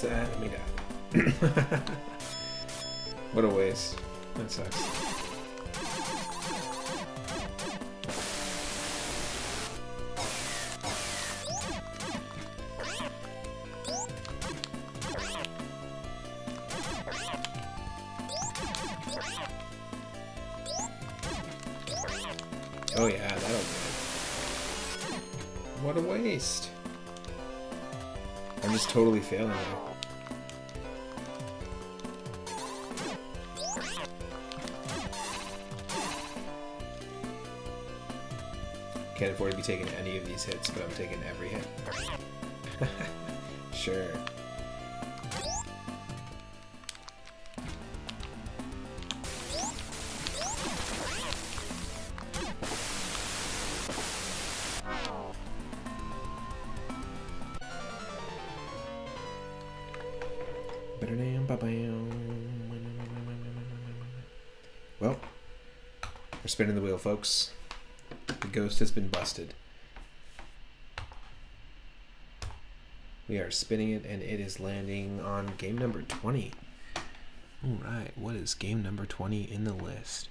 Died. what a waste. That sucks. Oh yeah, that'll do it. What a waste. I'm just totally failing now. Taking any of these hits, but I'm taking every hit. sure. Well, we're spinning the wheel, folks. The ghost has been busted. We are spinning it, and it is landing on game number 20. All right, what is game number 20 in the list?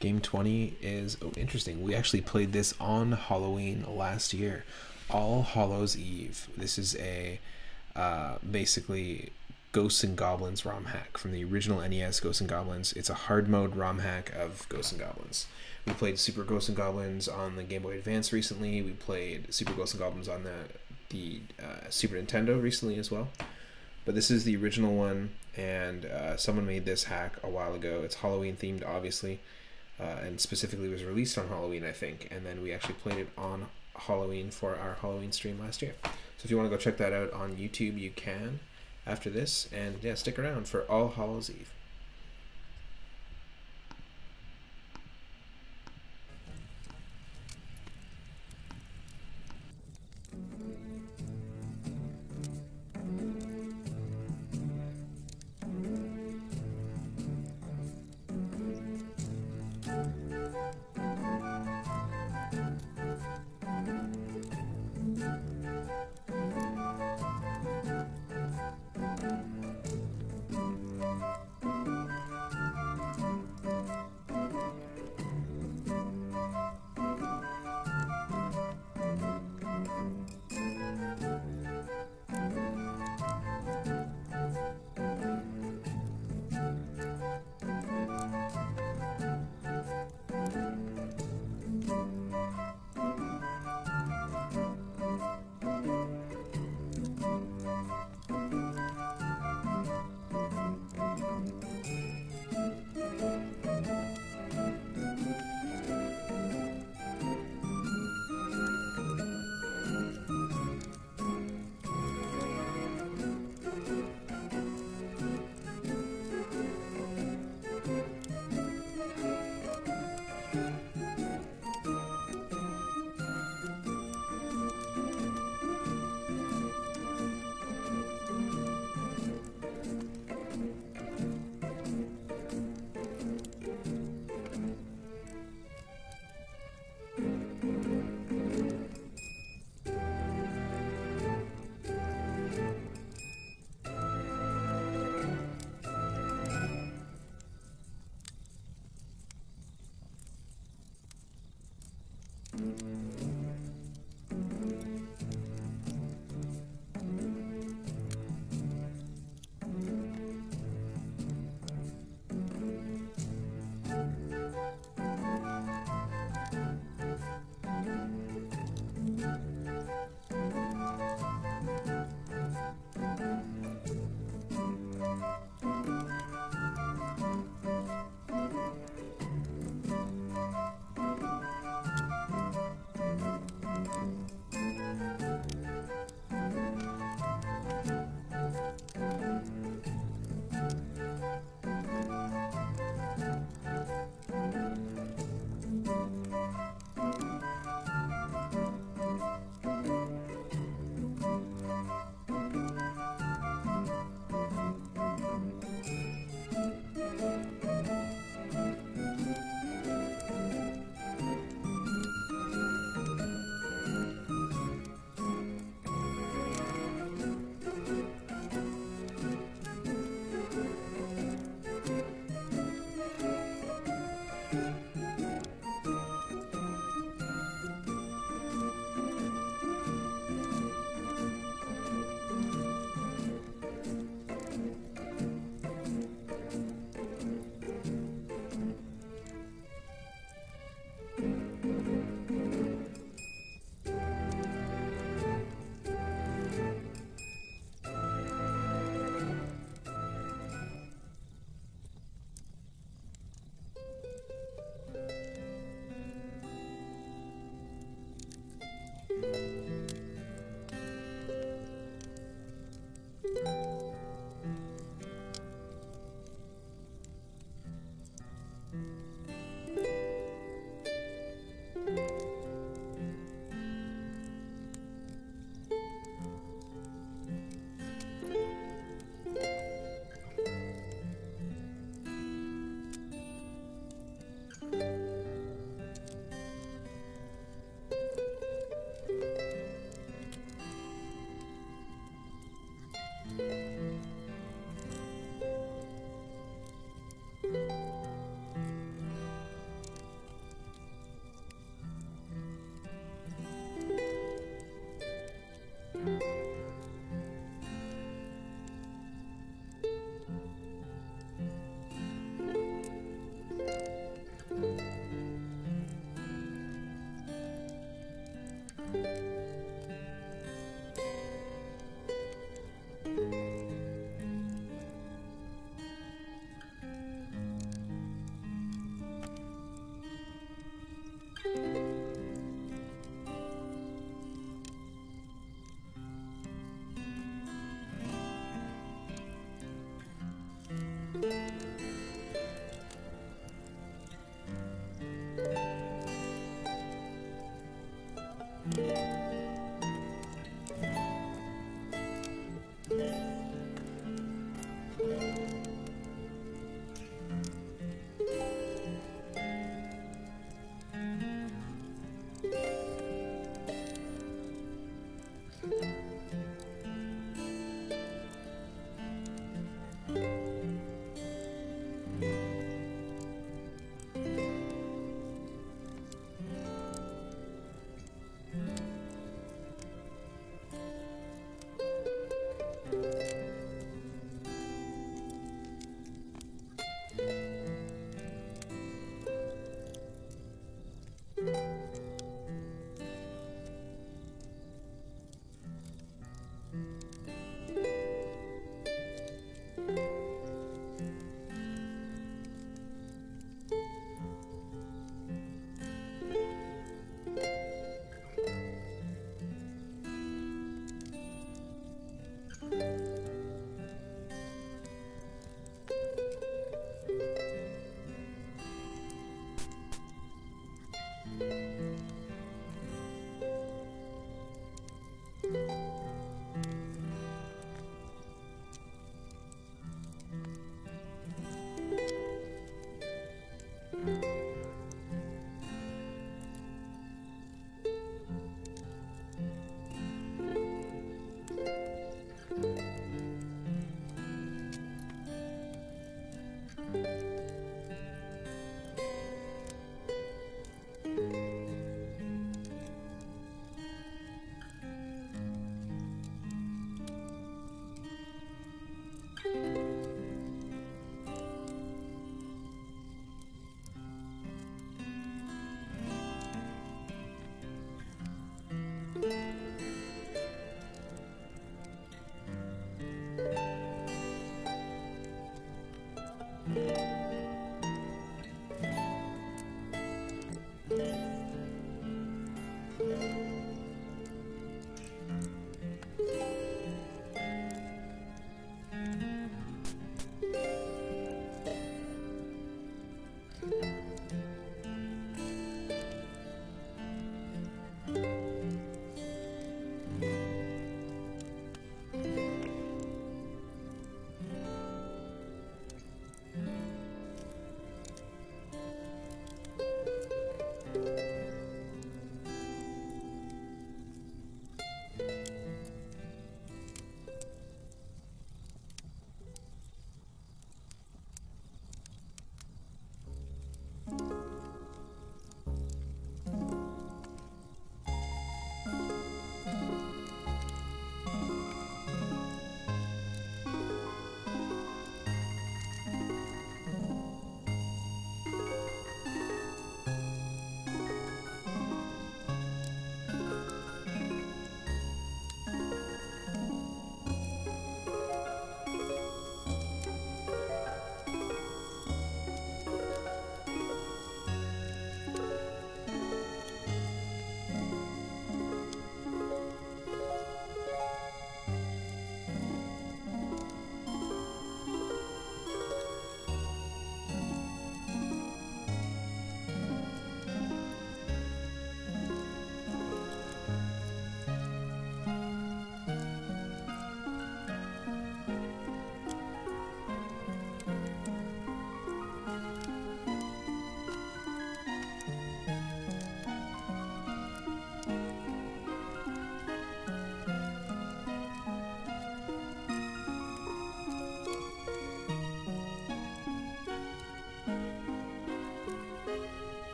Game 20 is oh, interesting. We actually played this on Halloween last year, All Hallows Eve. This is a uh, basically Ghosts and Goblins ROM hack from the original NES Ghosts and Goblins. It's a hard mode ROM hack of Ghosts and Goblins. We played Super Ghosts and Goblins on the Game Boy Advance recently. We played Super Ghosts and Goblins on the the uh, Super Nintendo recently as well. But this is the original one, and uh, someone made this hack a while ago. It's Halloween themed, obviously, uh, and specifically was released on Halloween, I think. And then we actually played it on Halloween for our Halloween stream last year. So if you want to go check that out on YouTube, you can after this. And yeah, stick around for All Hallows Eve.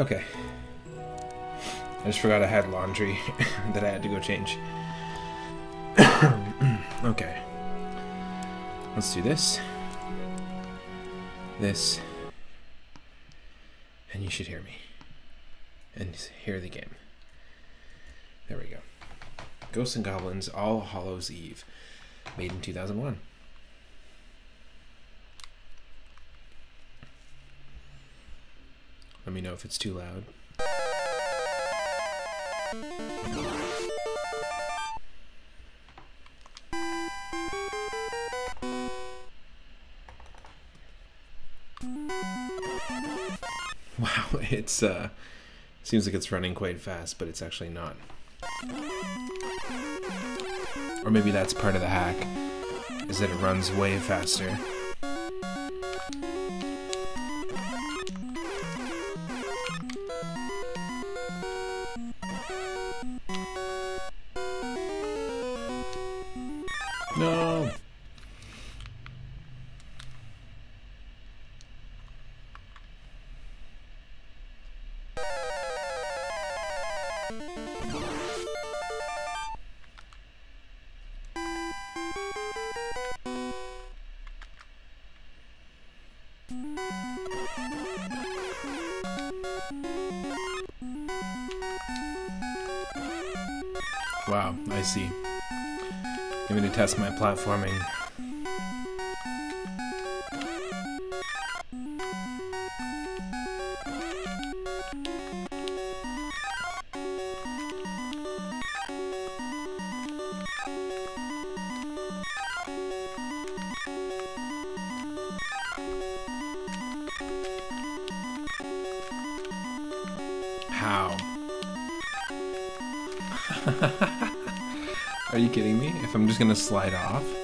Okay. I just forgot I had laundry that I had to go change. okay. Let's do this. This. And you should hear me. And hear the game. There we go. Ghosts and Goblins All Hallows Eve. Made in 2001. it's too loud. Wow, it's uh, seems like it's running quite fast, but it's actually not. Or maybe that's part of the hack, is that it runs way faster. Platforming. Just gonna slide off?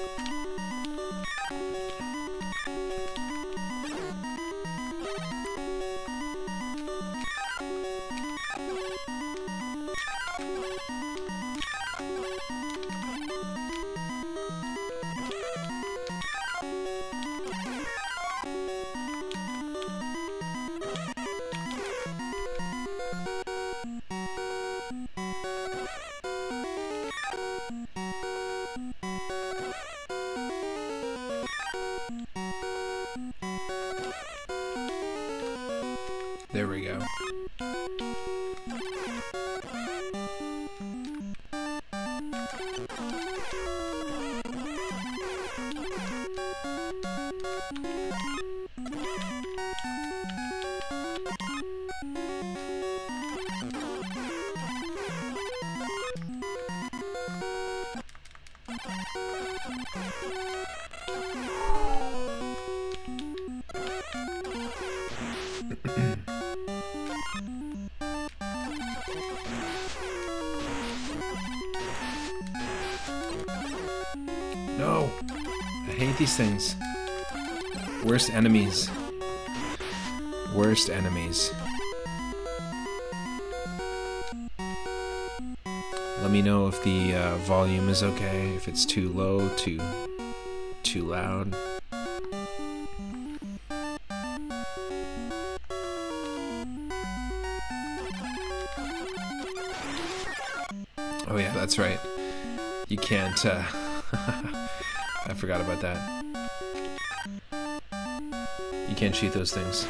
These things. Worst enemies. Worst enemies. Let me know if the uh, volume is okay, if it's too low, too too loud. Oh yeah, that's right. You can't uh forgot about that. You can't cheat those things.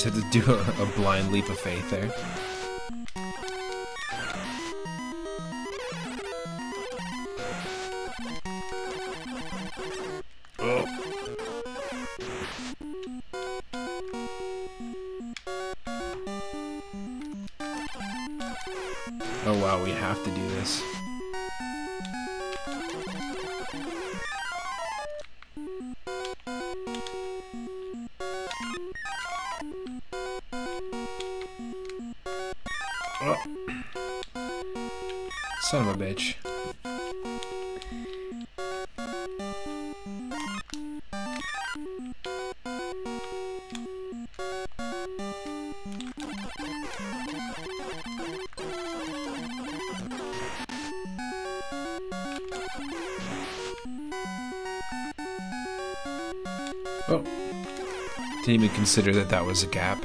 just had to do a, a blind leap of faith there. Oh. Didn't even consider that that was a gap.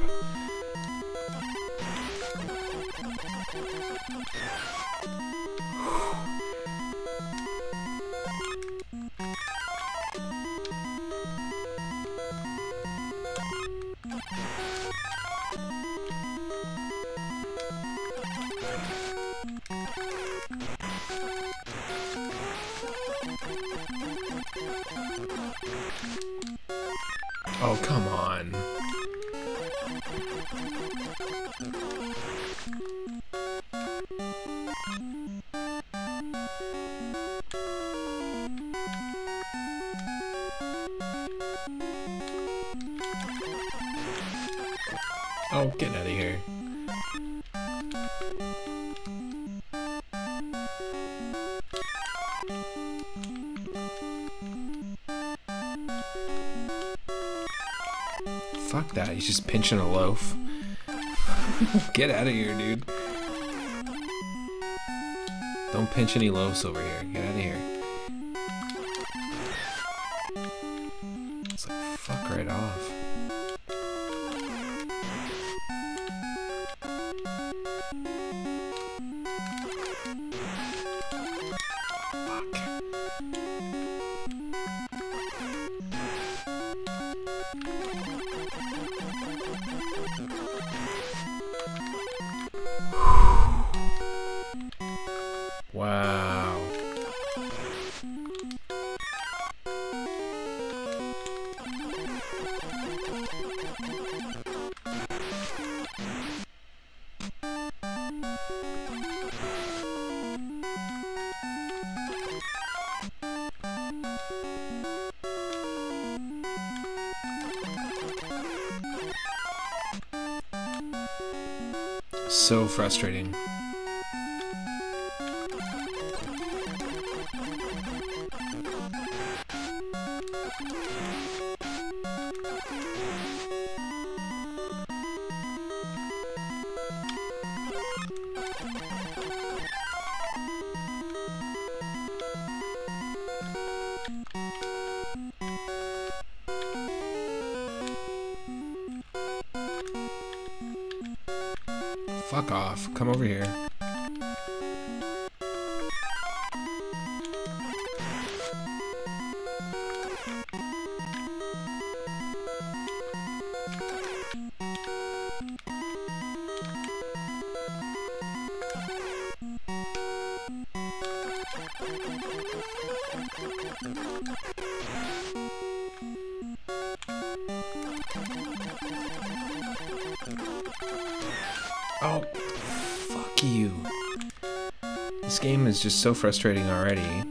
Just so frustrating already.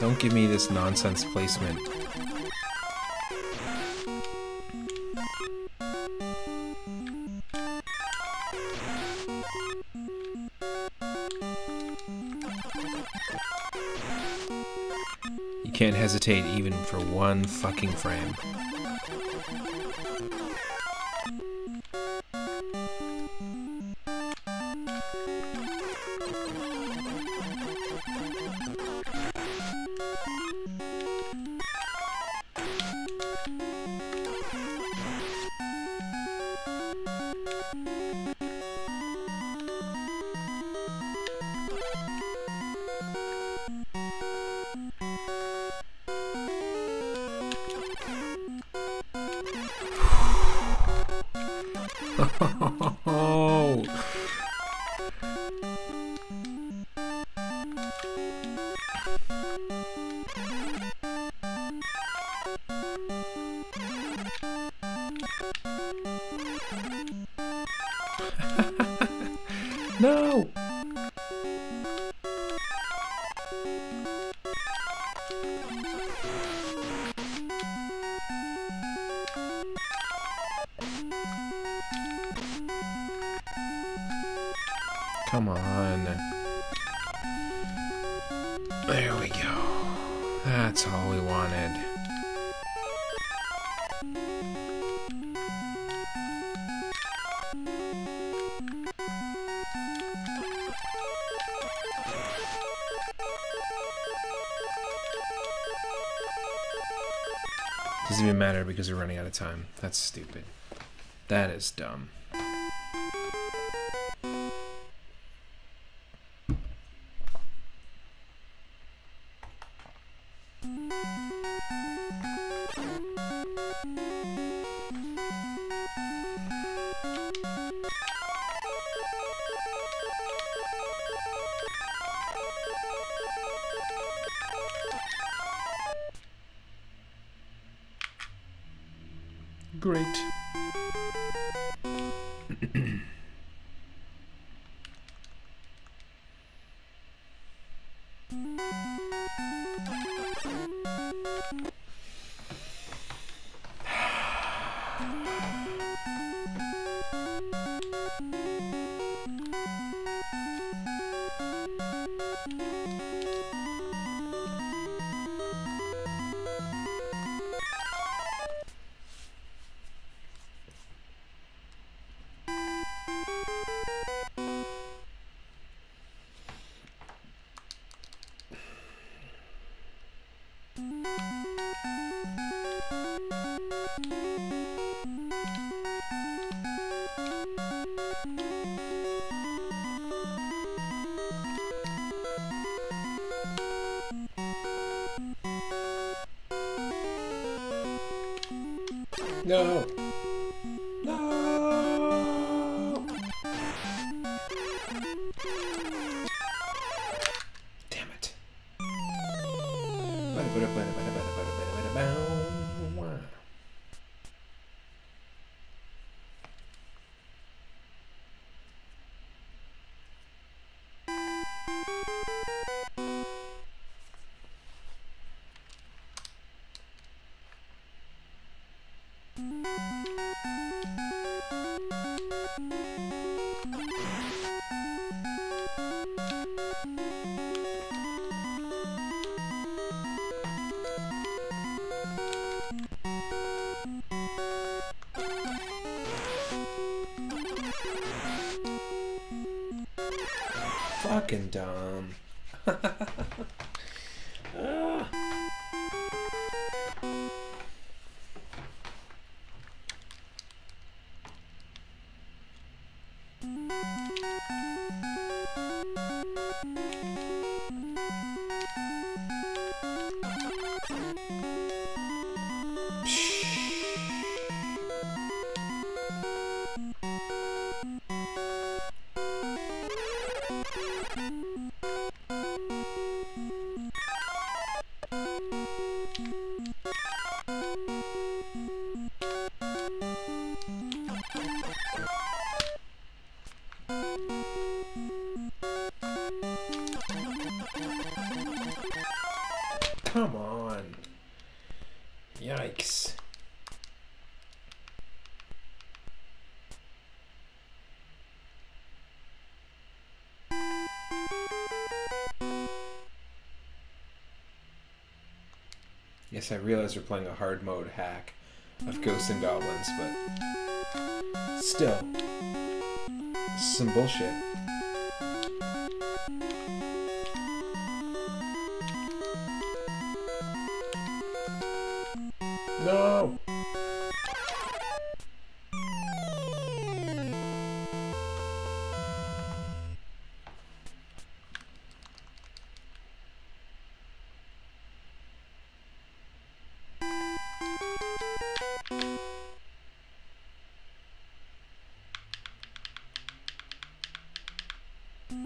Don't give me this nonsense placement. You can't hesitate even for one fucking frame. Come on. There we go. That's all we wanted. Doesn't even matter because we're running out of time. That's stupid. That is dumb. Yes, I realize we're playing a hard mode hack of Ghosts and Goblins, but still, some bullshit. No! No!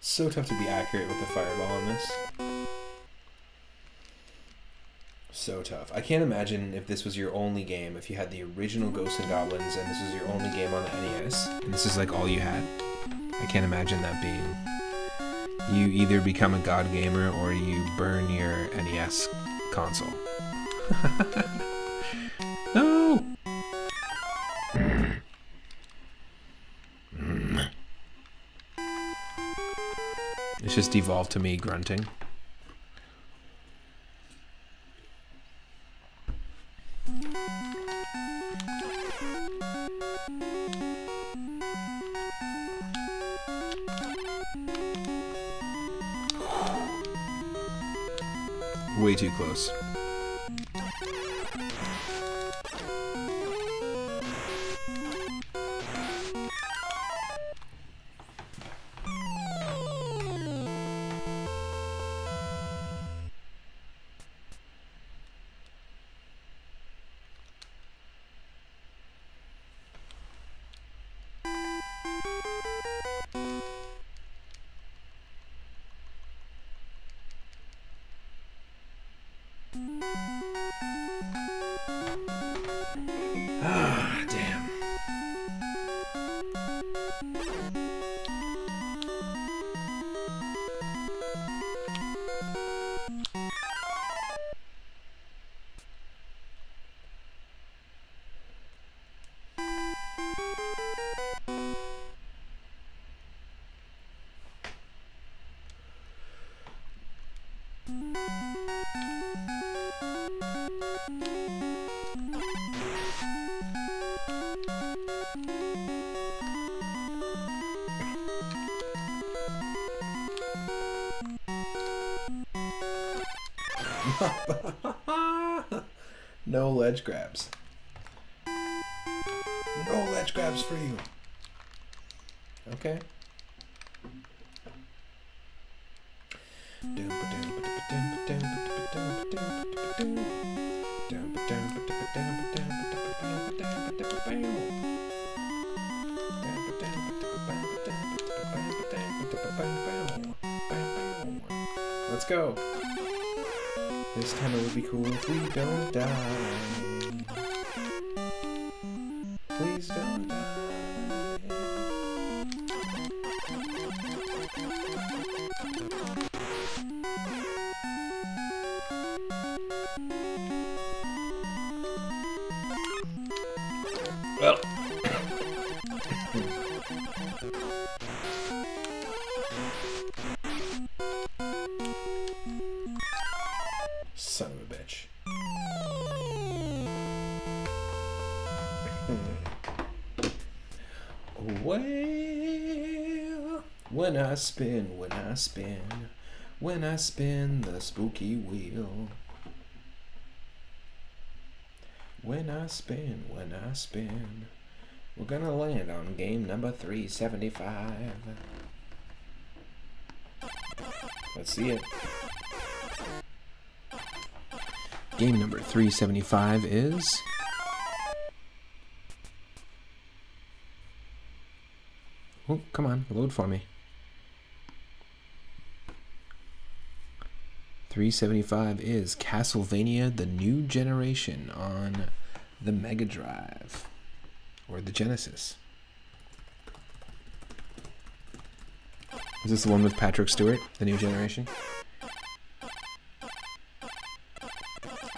So tough to be accurate with the fireball on this. Tough. I can't imagine if this was your only game, if you had the original Ghosts and Goblins and this was your only game on the NES, and this is like all you had. I can't imagine that being. You either become a god gamer or you burn your NES console. no! It's just evolved to me grunting. Spin the spooky wheel. When I spin, when I spin, we're gonna land on game number 375. Let's see it. Game number 375 is. Oh, come on, load for me. 375 is Castlevania The New Generation on the Mega Drive or the Genesis. Is this the one with Patrick Stewart, The New Generation?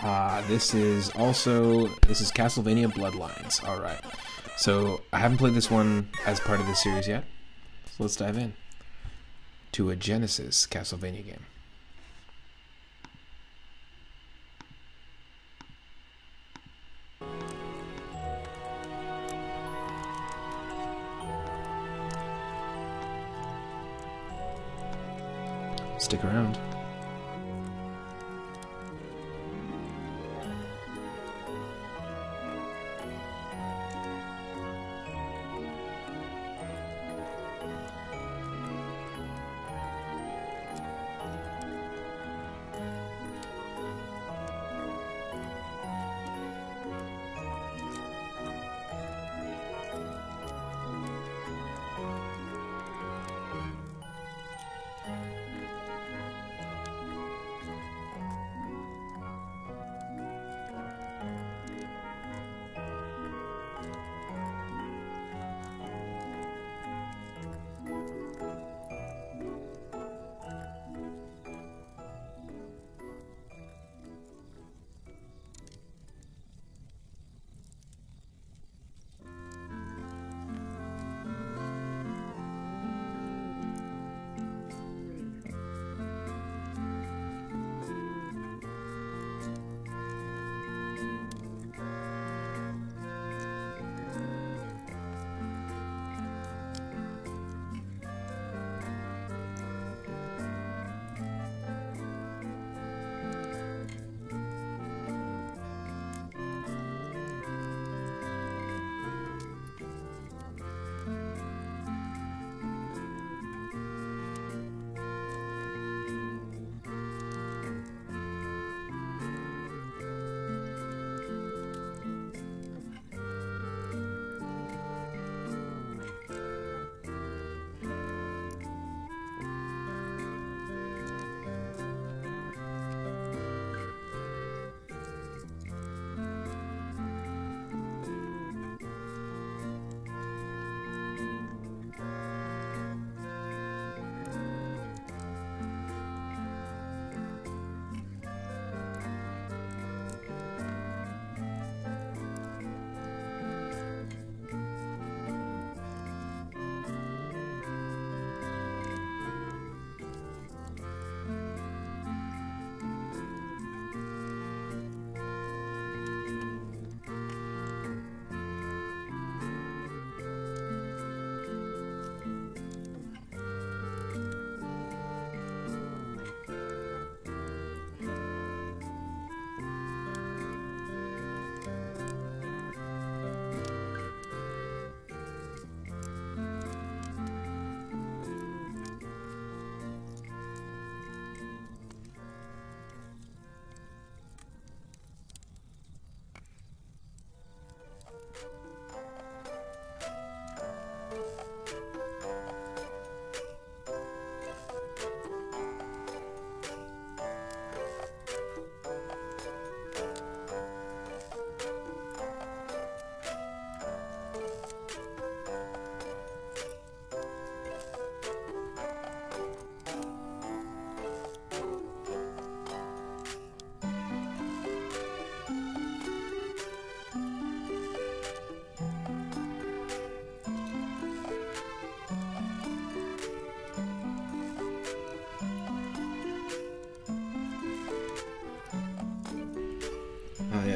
Uh, this is also this is Castlevania Bloodlines. All right. So I haven't played this one as part of this series yet. So let's dive in to a Genesis Castlevania game. Stick around.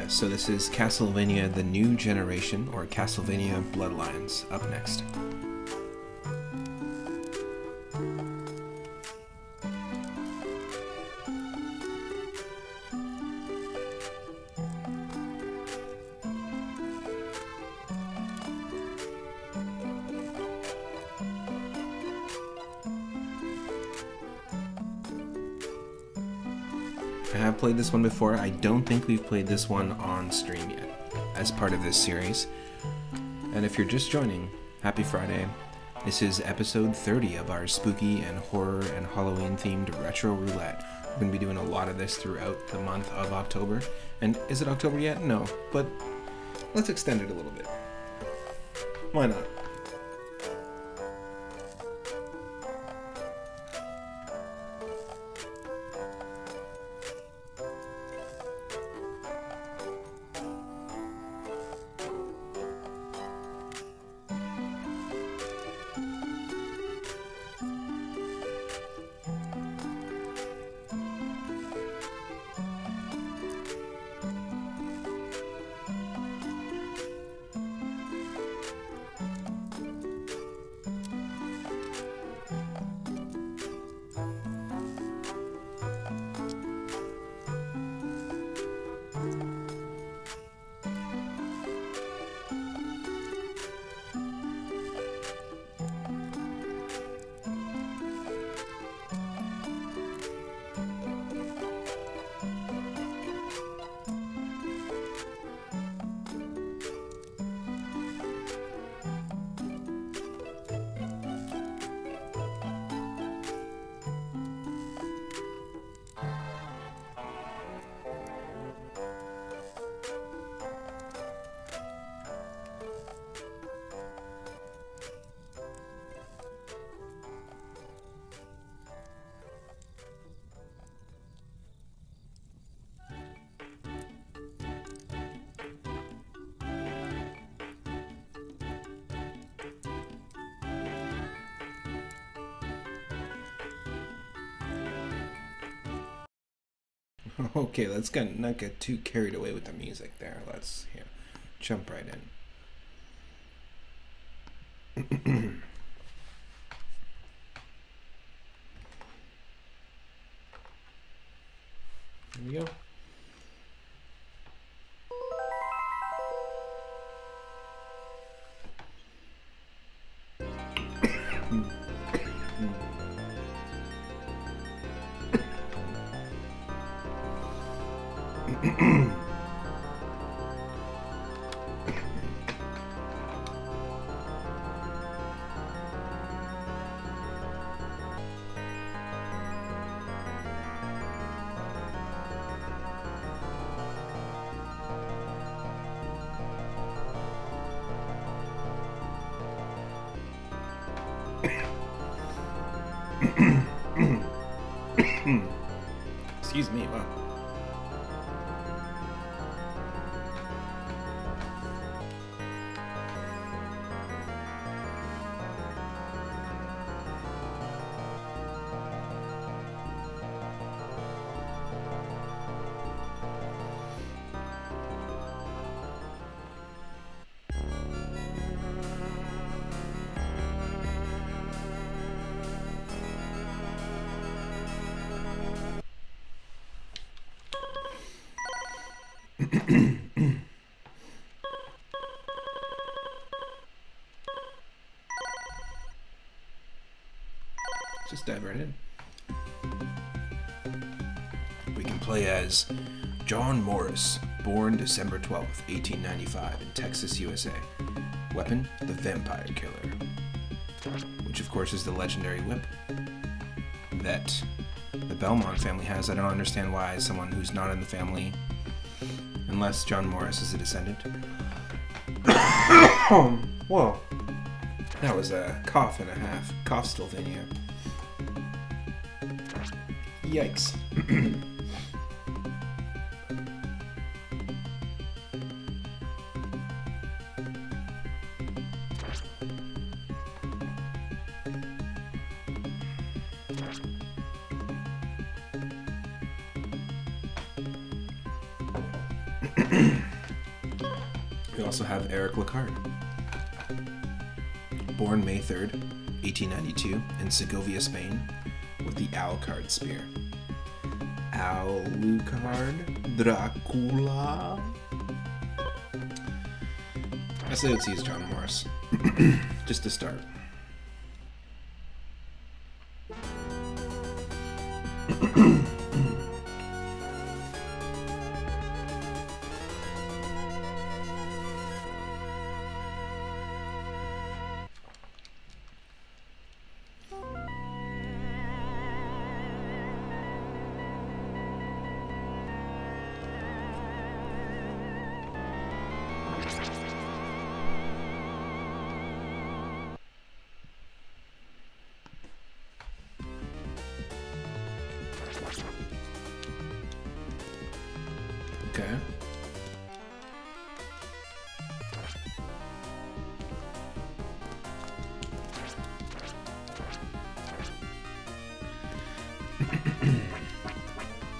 So this is Castlevania The New Generation, or Castlevania Bloodlines, up next. This one before. I don't think we've played this one on stream yet as part of this series. And if you're just joining, happy Friday. This is episode 30 of our spooky and horror and Halloween themed retro roulette. We're going to be doing a lot of this throughout the month of October. And is it October yet? No, but let's extend it a little bit. Why not? Okay, let's get, not get too carried away with the music there. Let's here, jump right in. Dive right in. We can play as John Morris, born December 12th, 1895, in Texas, USA. Weapon, the Vampire Killer. Which, of course, is the legendary whip that the Belmont family has. I don't understand why someone who's not in the family, unless John Morris is a descendant. Whoa. That was a cough and a half. Cough Sylvania. Yikes. we also have Eric Lecarde. Born May 3rd, 1892, in Segovia, Spain, with the Alucard spear. Alucard Dracula. I say let's use John Morris. Just to start.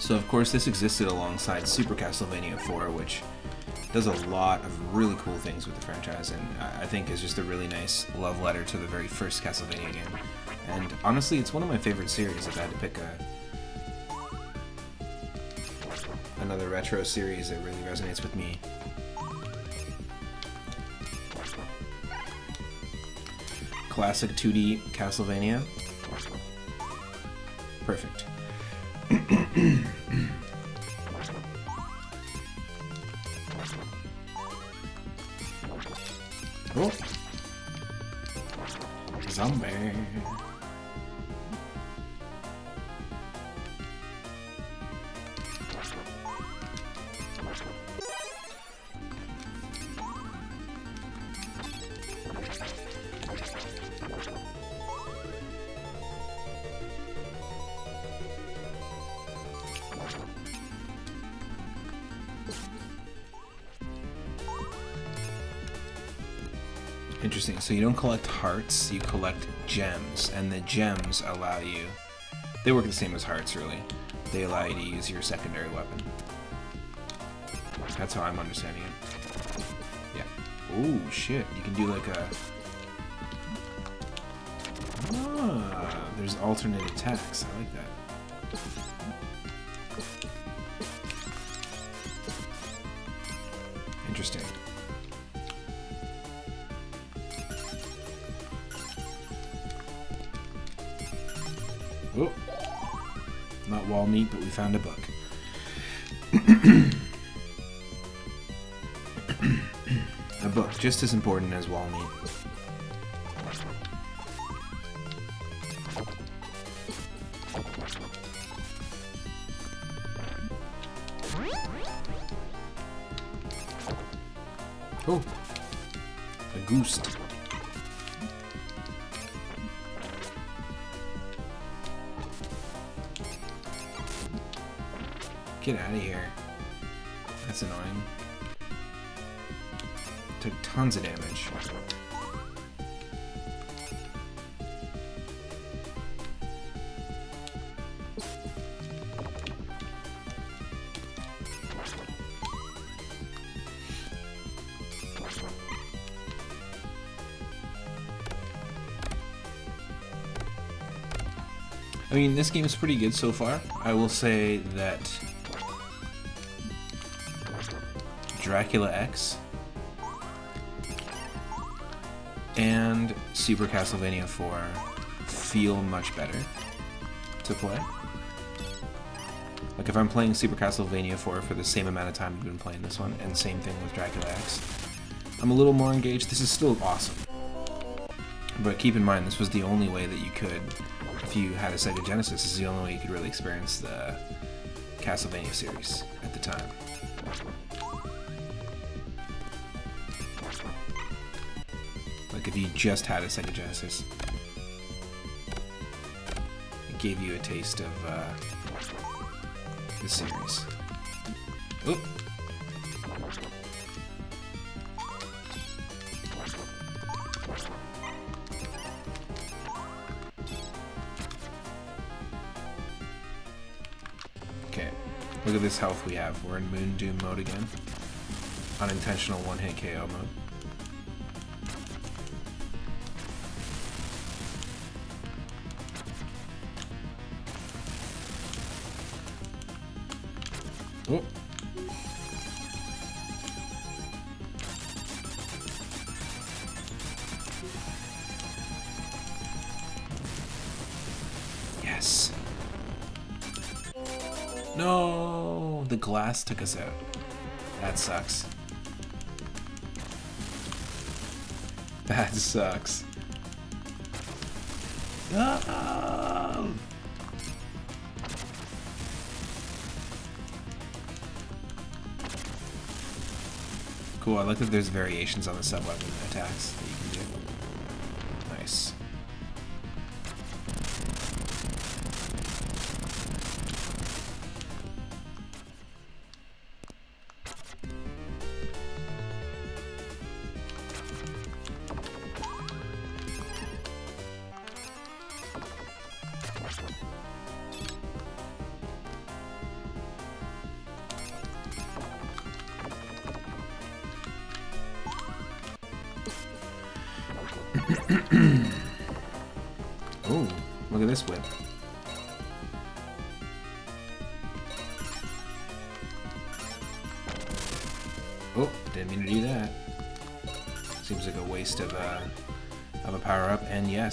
So of course this existed alongside Super Castlevania 4, which does a lot of really cool things with the franchise, and I think is just a really nice love letter to the very first Castlevania game. And honestly, it's one of my favorite series if I had to pick a another retro series that really resonates with me. Classic 2D Castlevania. So you don't collect hearts, you collect gems, and the gems allow you. They work the same as hearts, really. They allow you to use your secondary weapon. That's how I'm understanding it. Yeah. Oh shit! You can do like a. Ah, there's alternate attacks. I like that. Found a book. a book, just as important as wall meat. I mean, this game is pretty good so far. I will say that Dracula X and Super Castlevania 4 feel much better to play. Like if I'm playing Super Castlevania 4 for the same amount of time I've been playing this one, and same thing with Dracula X, I'm a little more engaged. This is still awesome. But keep in mind, this was the only way that you could, if you had a Sega Genesis, is the only way you could really experience the Castlevania series at the time. Like if you just had a Sega Genesis, it gave you a taste of uh, the series. Oop. This health we have. We're in Moon Doom mode again. Unintentional one-hit KO mode. Oh. Yes. No, the glass took us out. That sucks. That sucks. Ah! Cool, I like that there's variations on the sub-weapon attacks that you can do.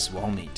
Power-up.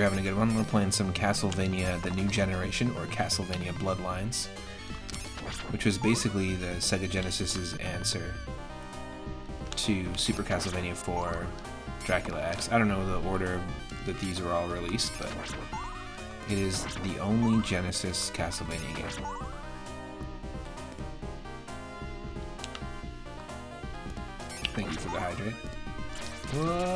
You're having a good one. We're playing some Castlevania The New Generation, or Castlevania Bloodlines, which was basically the Sega Genesis's answer to Super Castlevania 4 Dracula X. I don't know the order that these were all released, but it is the only Genesis Castlevania game. Thank you for the hydrate. Whoa.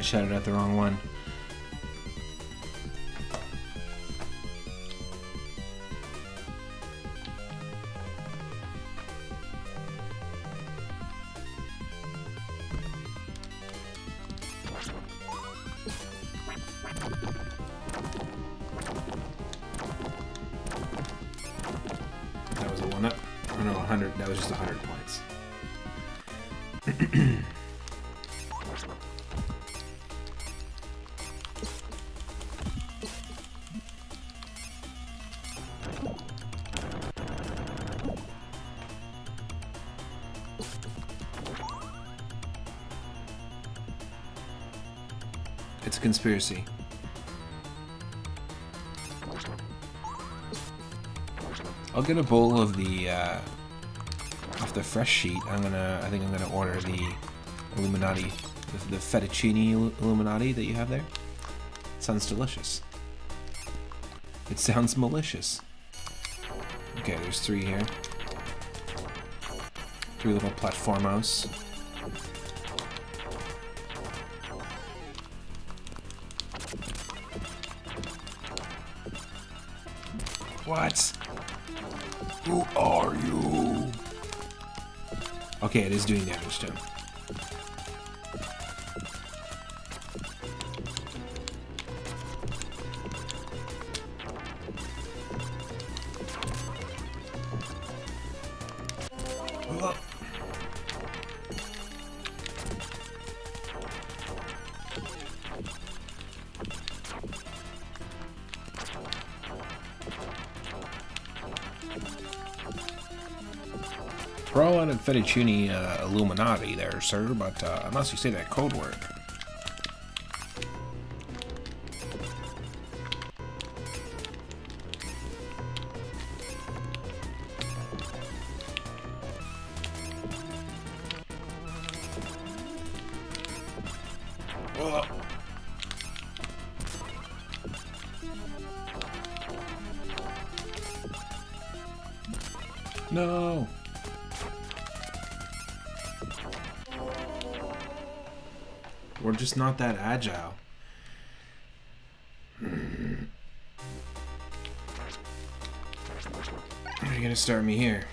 I shouted at the wrong one. Conspiracy. I'll get a bowl of the uh, off the fresh sheet. I'm gonna. I think I'm gonna order the Illuminati, the, the fettuccine Illuminati that you have there. sounds delicious. It sounds malicious. Okay, there's three here. Three little platformos. What? Who are you? Okay, it is doing damage to him. Fettuccine uh, Illuminati there, sir, but uh, unless you say that code word. Not that agile. Are you gonna start me here?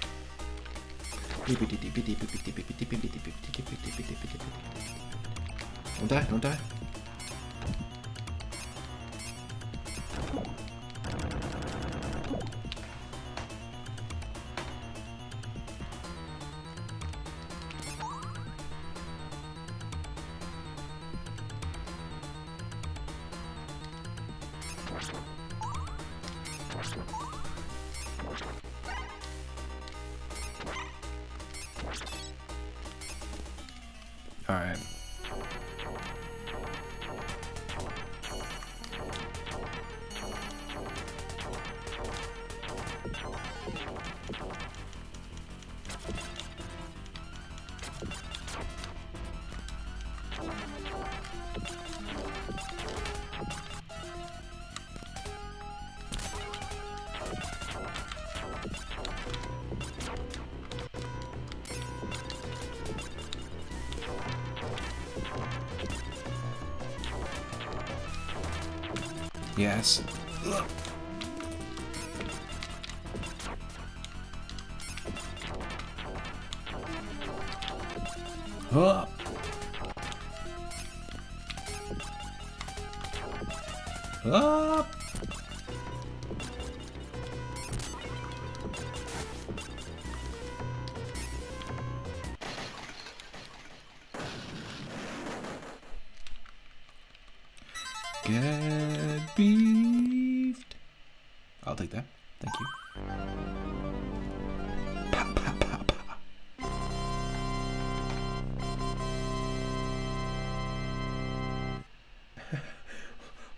Don't die, don't die.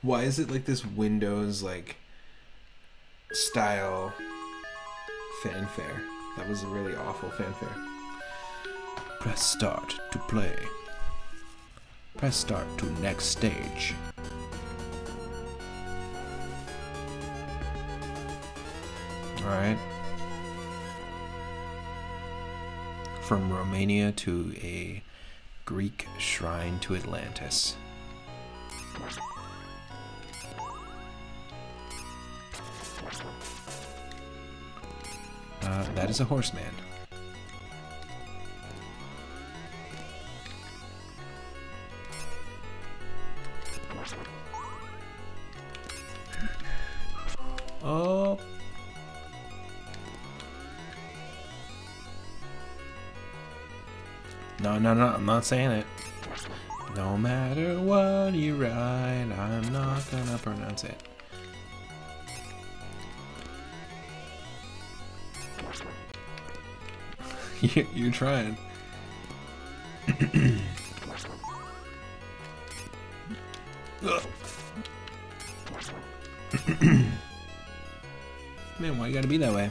Why is it like this Windows like style fanfare? That was a really awful fanfare. Press start to play. Press start to next stage. Alright. From Romania to a Greek shrine to Atlantis. That is a horseman. Oh. No, no, no, I'm not saying it. No matter what you write, I'm not gonna pronounce it. You're trying. Man, why you gotta be that way?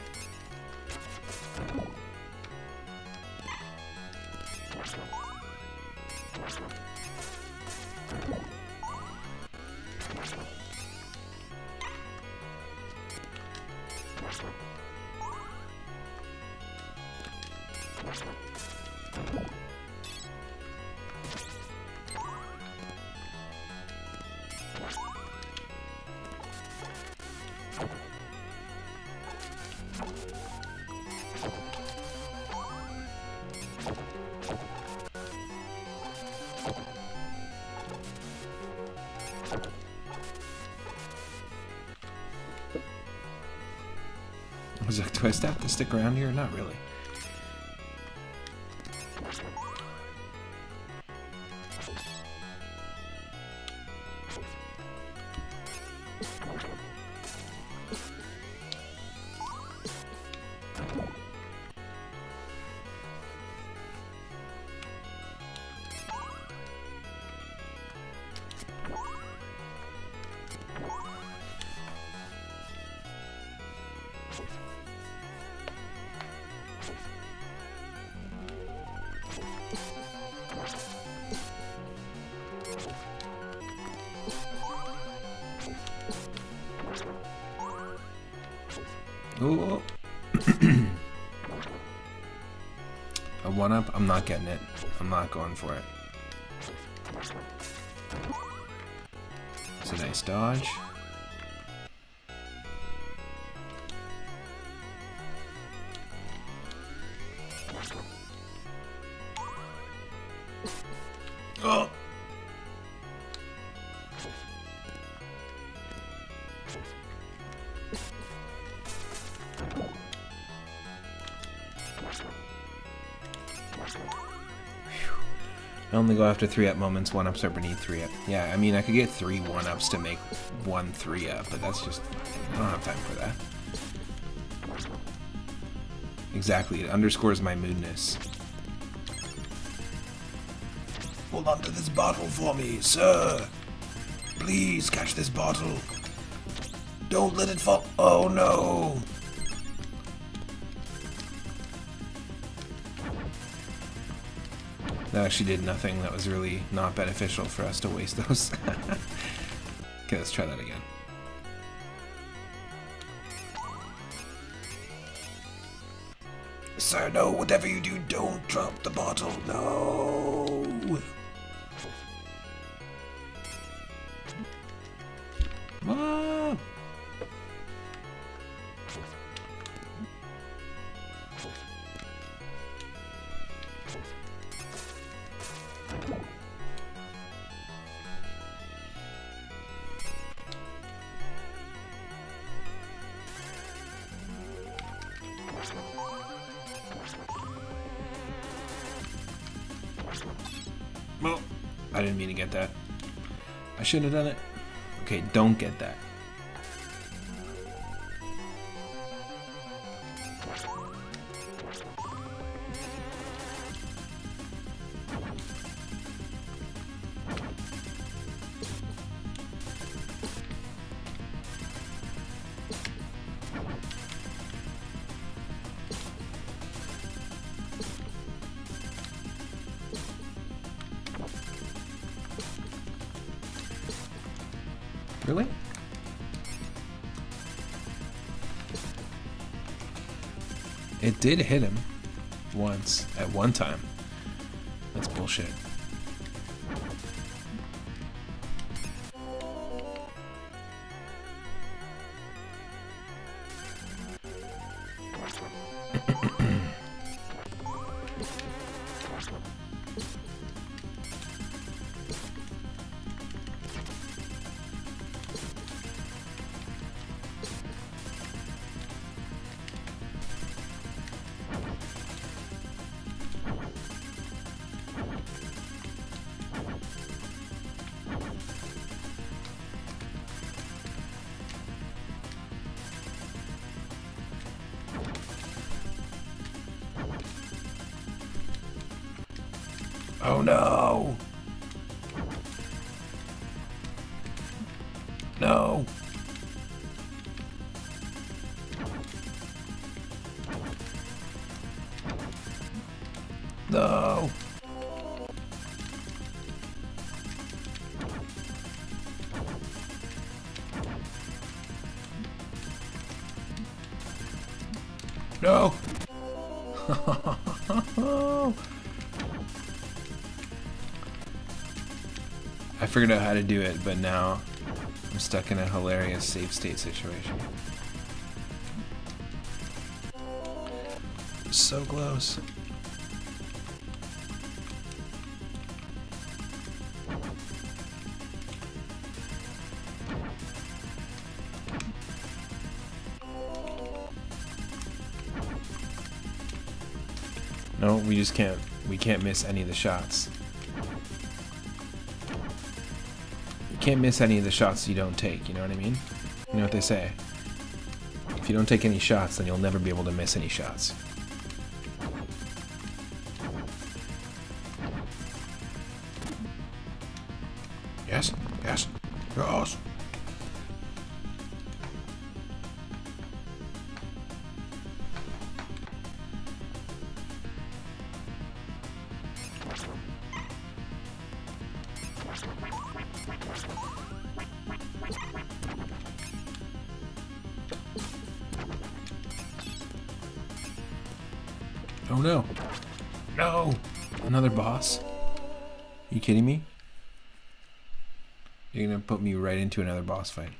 Stick around here? Not really. Getting it. I'm not going for it. It's a nice dodge. Go after 3 up moments, 1 ups are beneath 3 up. Yeah, I mean, I could get 3 1 ups to make 1 3 up, but that's just. I don't have time for that. Exactly, it underscores my moodness. Hold on to this bottle for me, sir! Please catch this bottle! Don't let it fall. Oh no! Actually did nothing. That was really not beneficial for us to waste those. okay, let's try that again. Sir, no, whatever you do, don't drop the bottle. No! I shouldn't have done it. Okay, don't get that. Did hit him once at one time. That's bullshit. Oh no! Figured out how to do it, but now I'm stuck in a hilarious save state situation. So close. No, we just can't. We can't miss any of the shots. Can't miss any of the shots you don't take, you know what I mean? You know what they say. If you don't take any shots, then you'll never be able to miss any shots. put me right into another boss fight.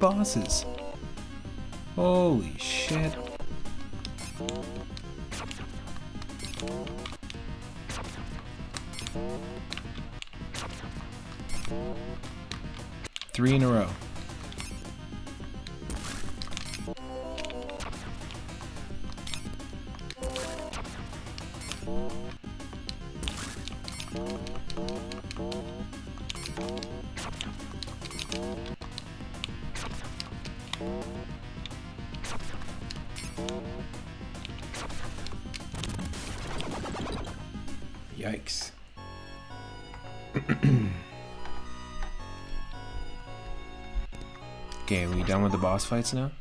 bosses. done with the boss fights now?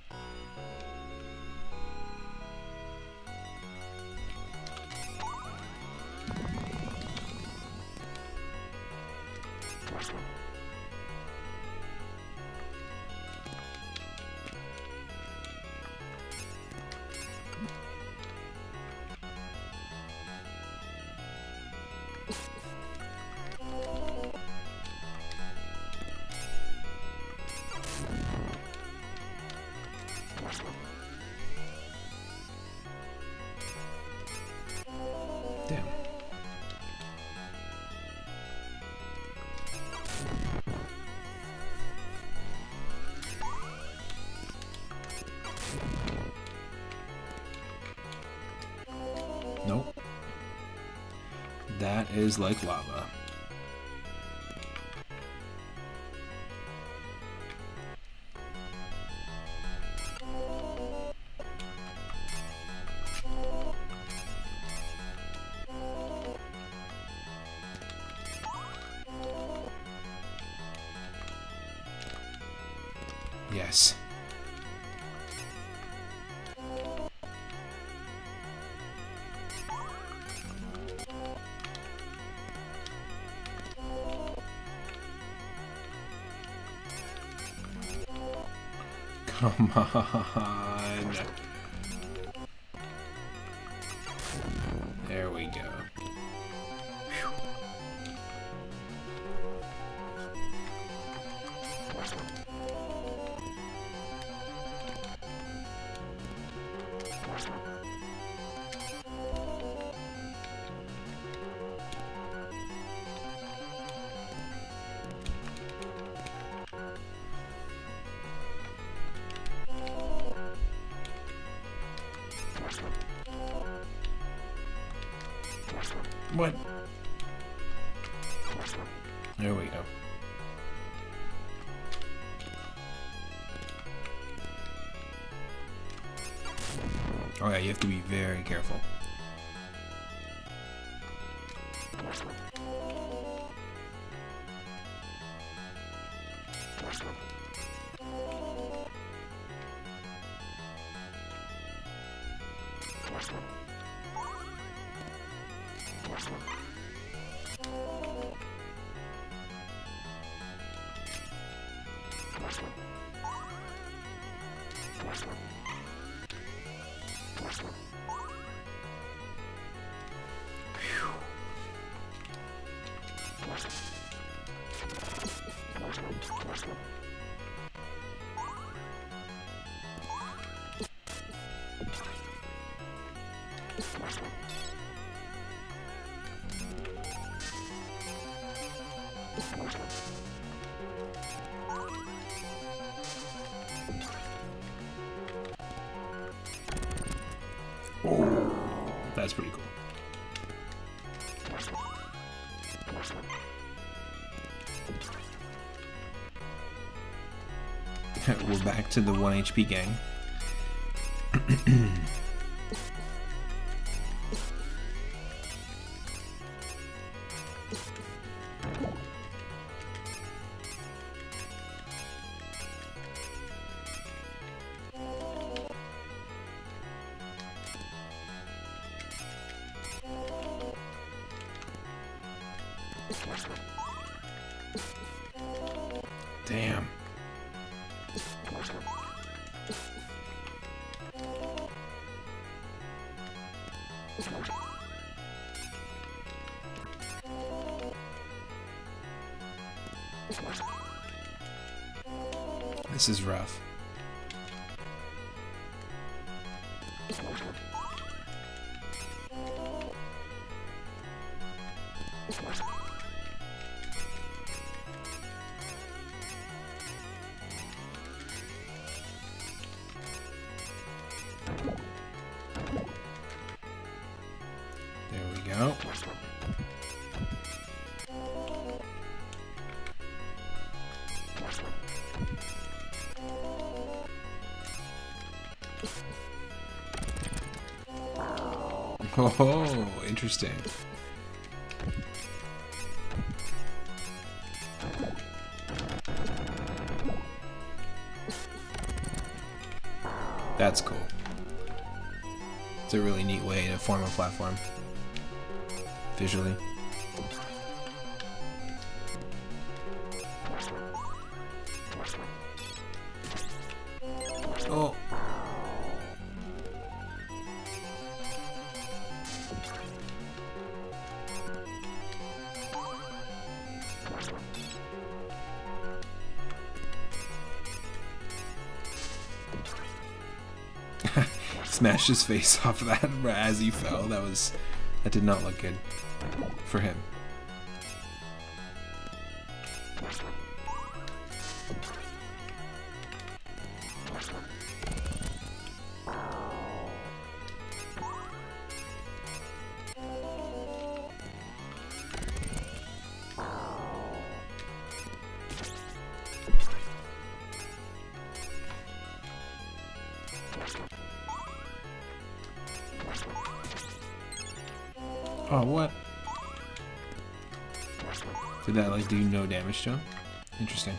is like lava. 哈哈哈哈。That's pretty cool. We're back to the 1 HP gang. is rough. Oh, interesting. That's cool. It's a really neat way to form a platform visually. Smashed his face off that as he fell. That was that did not look good for him. Damage to him? Interesting.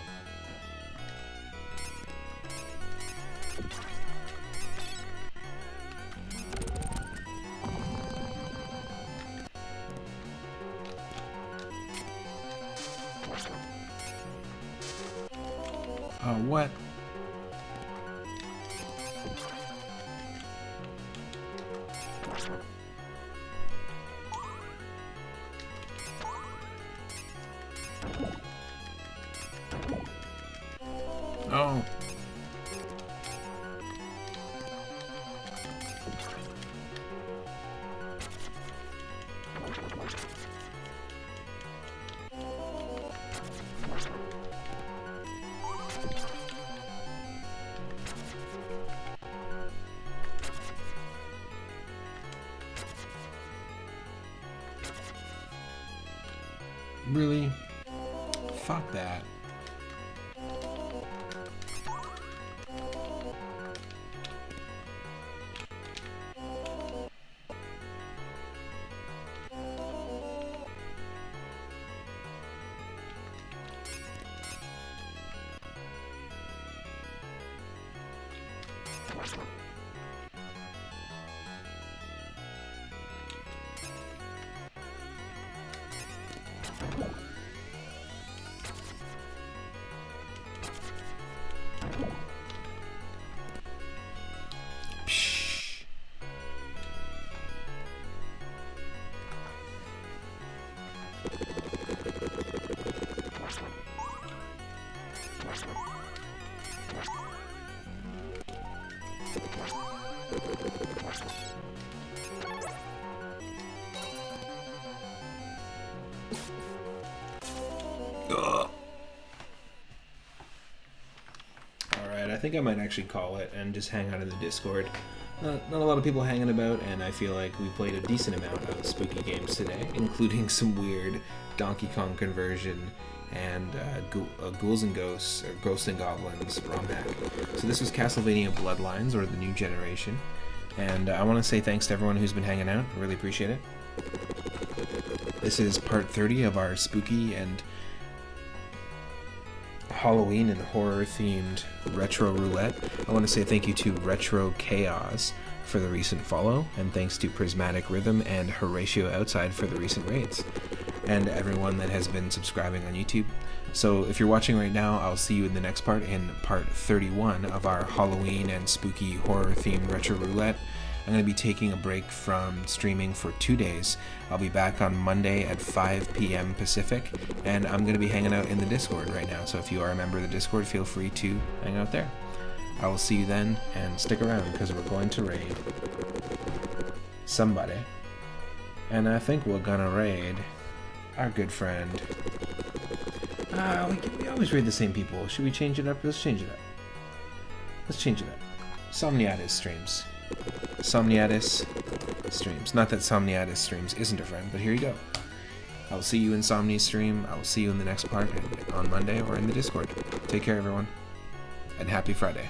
Think I might actually call it and just hang out in the Discord. not, not a lot of people hanging about, and I feel like we played a decent amount of spooky games today, including some weird Donkey Kong conversion and uh, uh, Ghouls and Ghosts, or Ghosts and Goblins ROM hack. So this was Castlevania Bloodlines, or the new generation. And uh, I want to say thanks to everyone who's been hanging out. I really appreciate it. This is part 30 of our spooky and Halloween and horror themed retro roulette. I want to say thank you to Retro Chaos for the recent follow, and thanks to Prismatic Rhythm and Horatio Outside for the recent raids, and everyone that has been subscribing on YouTube. So if you're watching right now, I'll see you in the next part, in part 31 of our Halloween and spooky horror themed retro roulette. I'm going to be taking a break from streaming for two days. I'll be back on Monday at 5 p.m. Pacific, and I'm going to be hanging out in the Discord right now. So if you are a member of the Discord, feel free to hang out there. I will see you then, and stick around because we're going to raid somebody. And I think we're gonna raid our good friend. Ah, uh, we, we always raid the same people. Should we change it up? Let's change it up. Let's change it up. Somniatis streams. Somniatis streams. Not that Somniatis streams isn't a friend, but here you go. I will see you in Somni stream. I will see you in the next part on Monday or in the Discord. Take care, everyone, and happy Friday.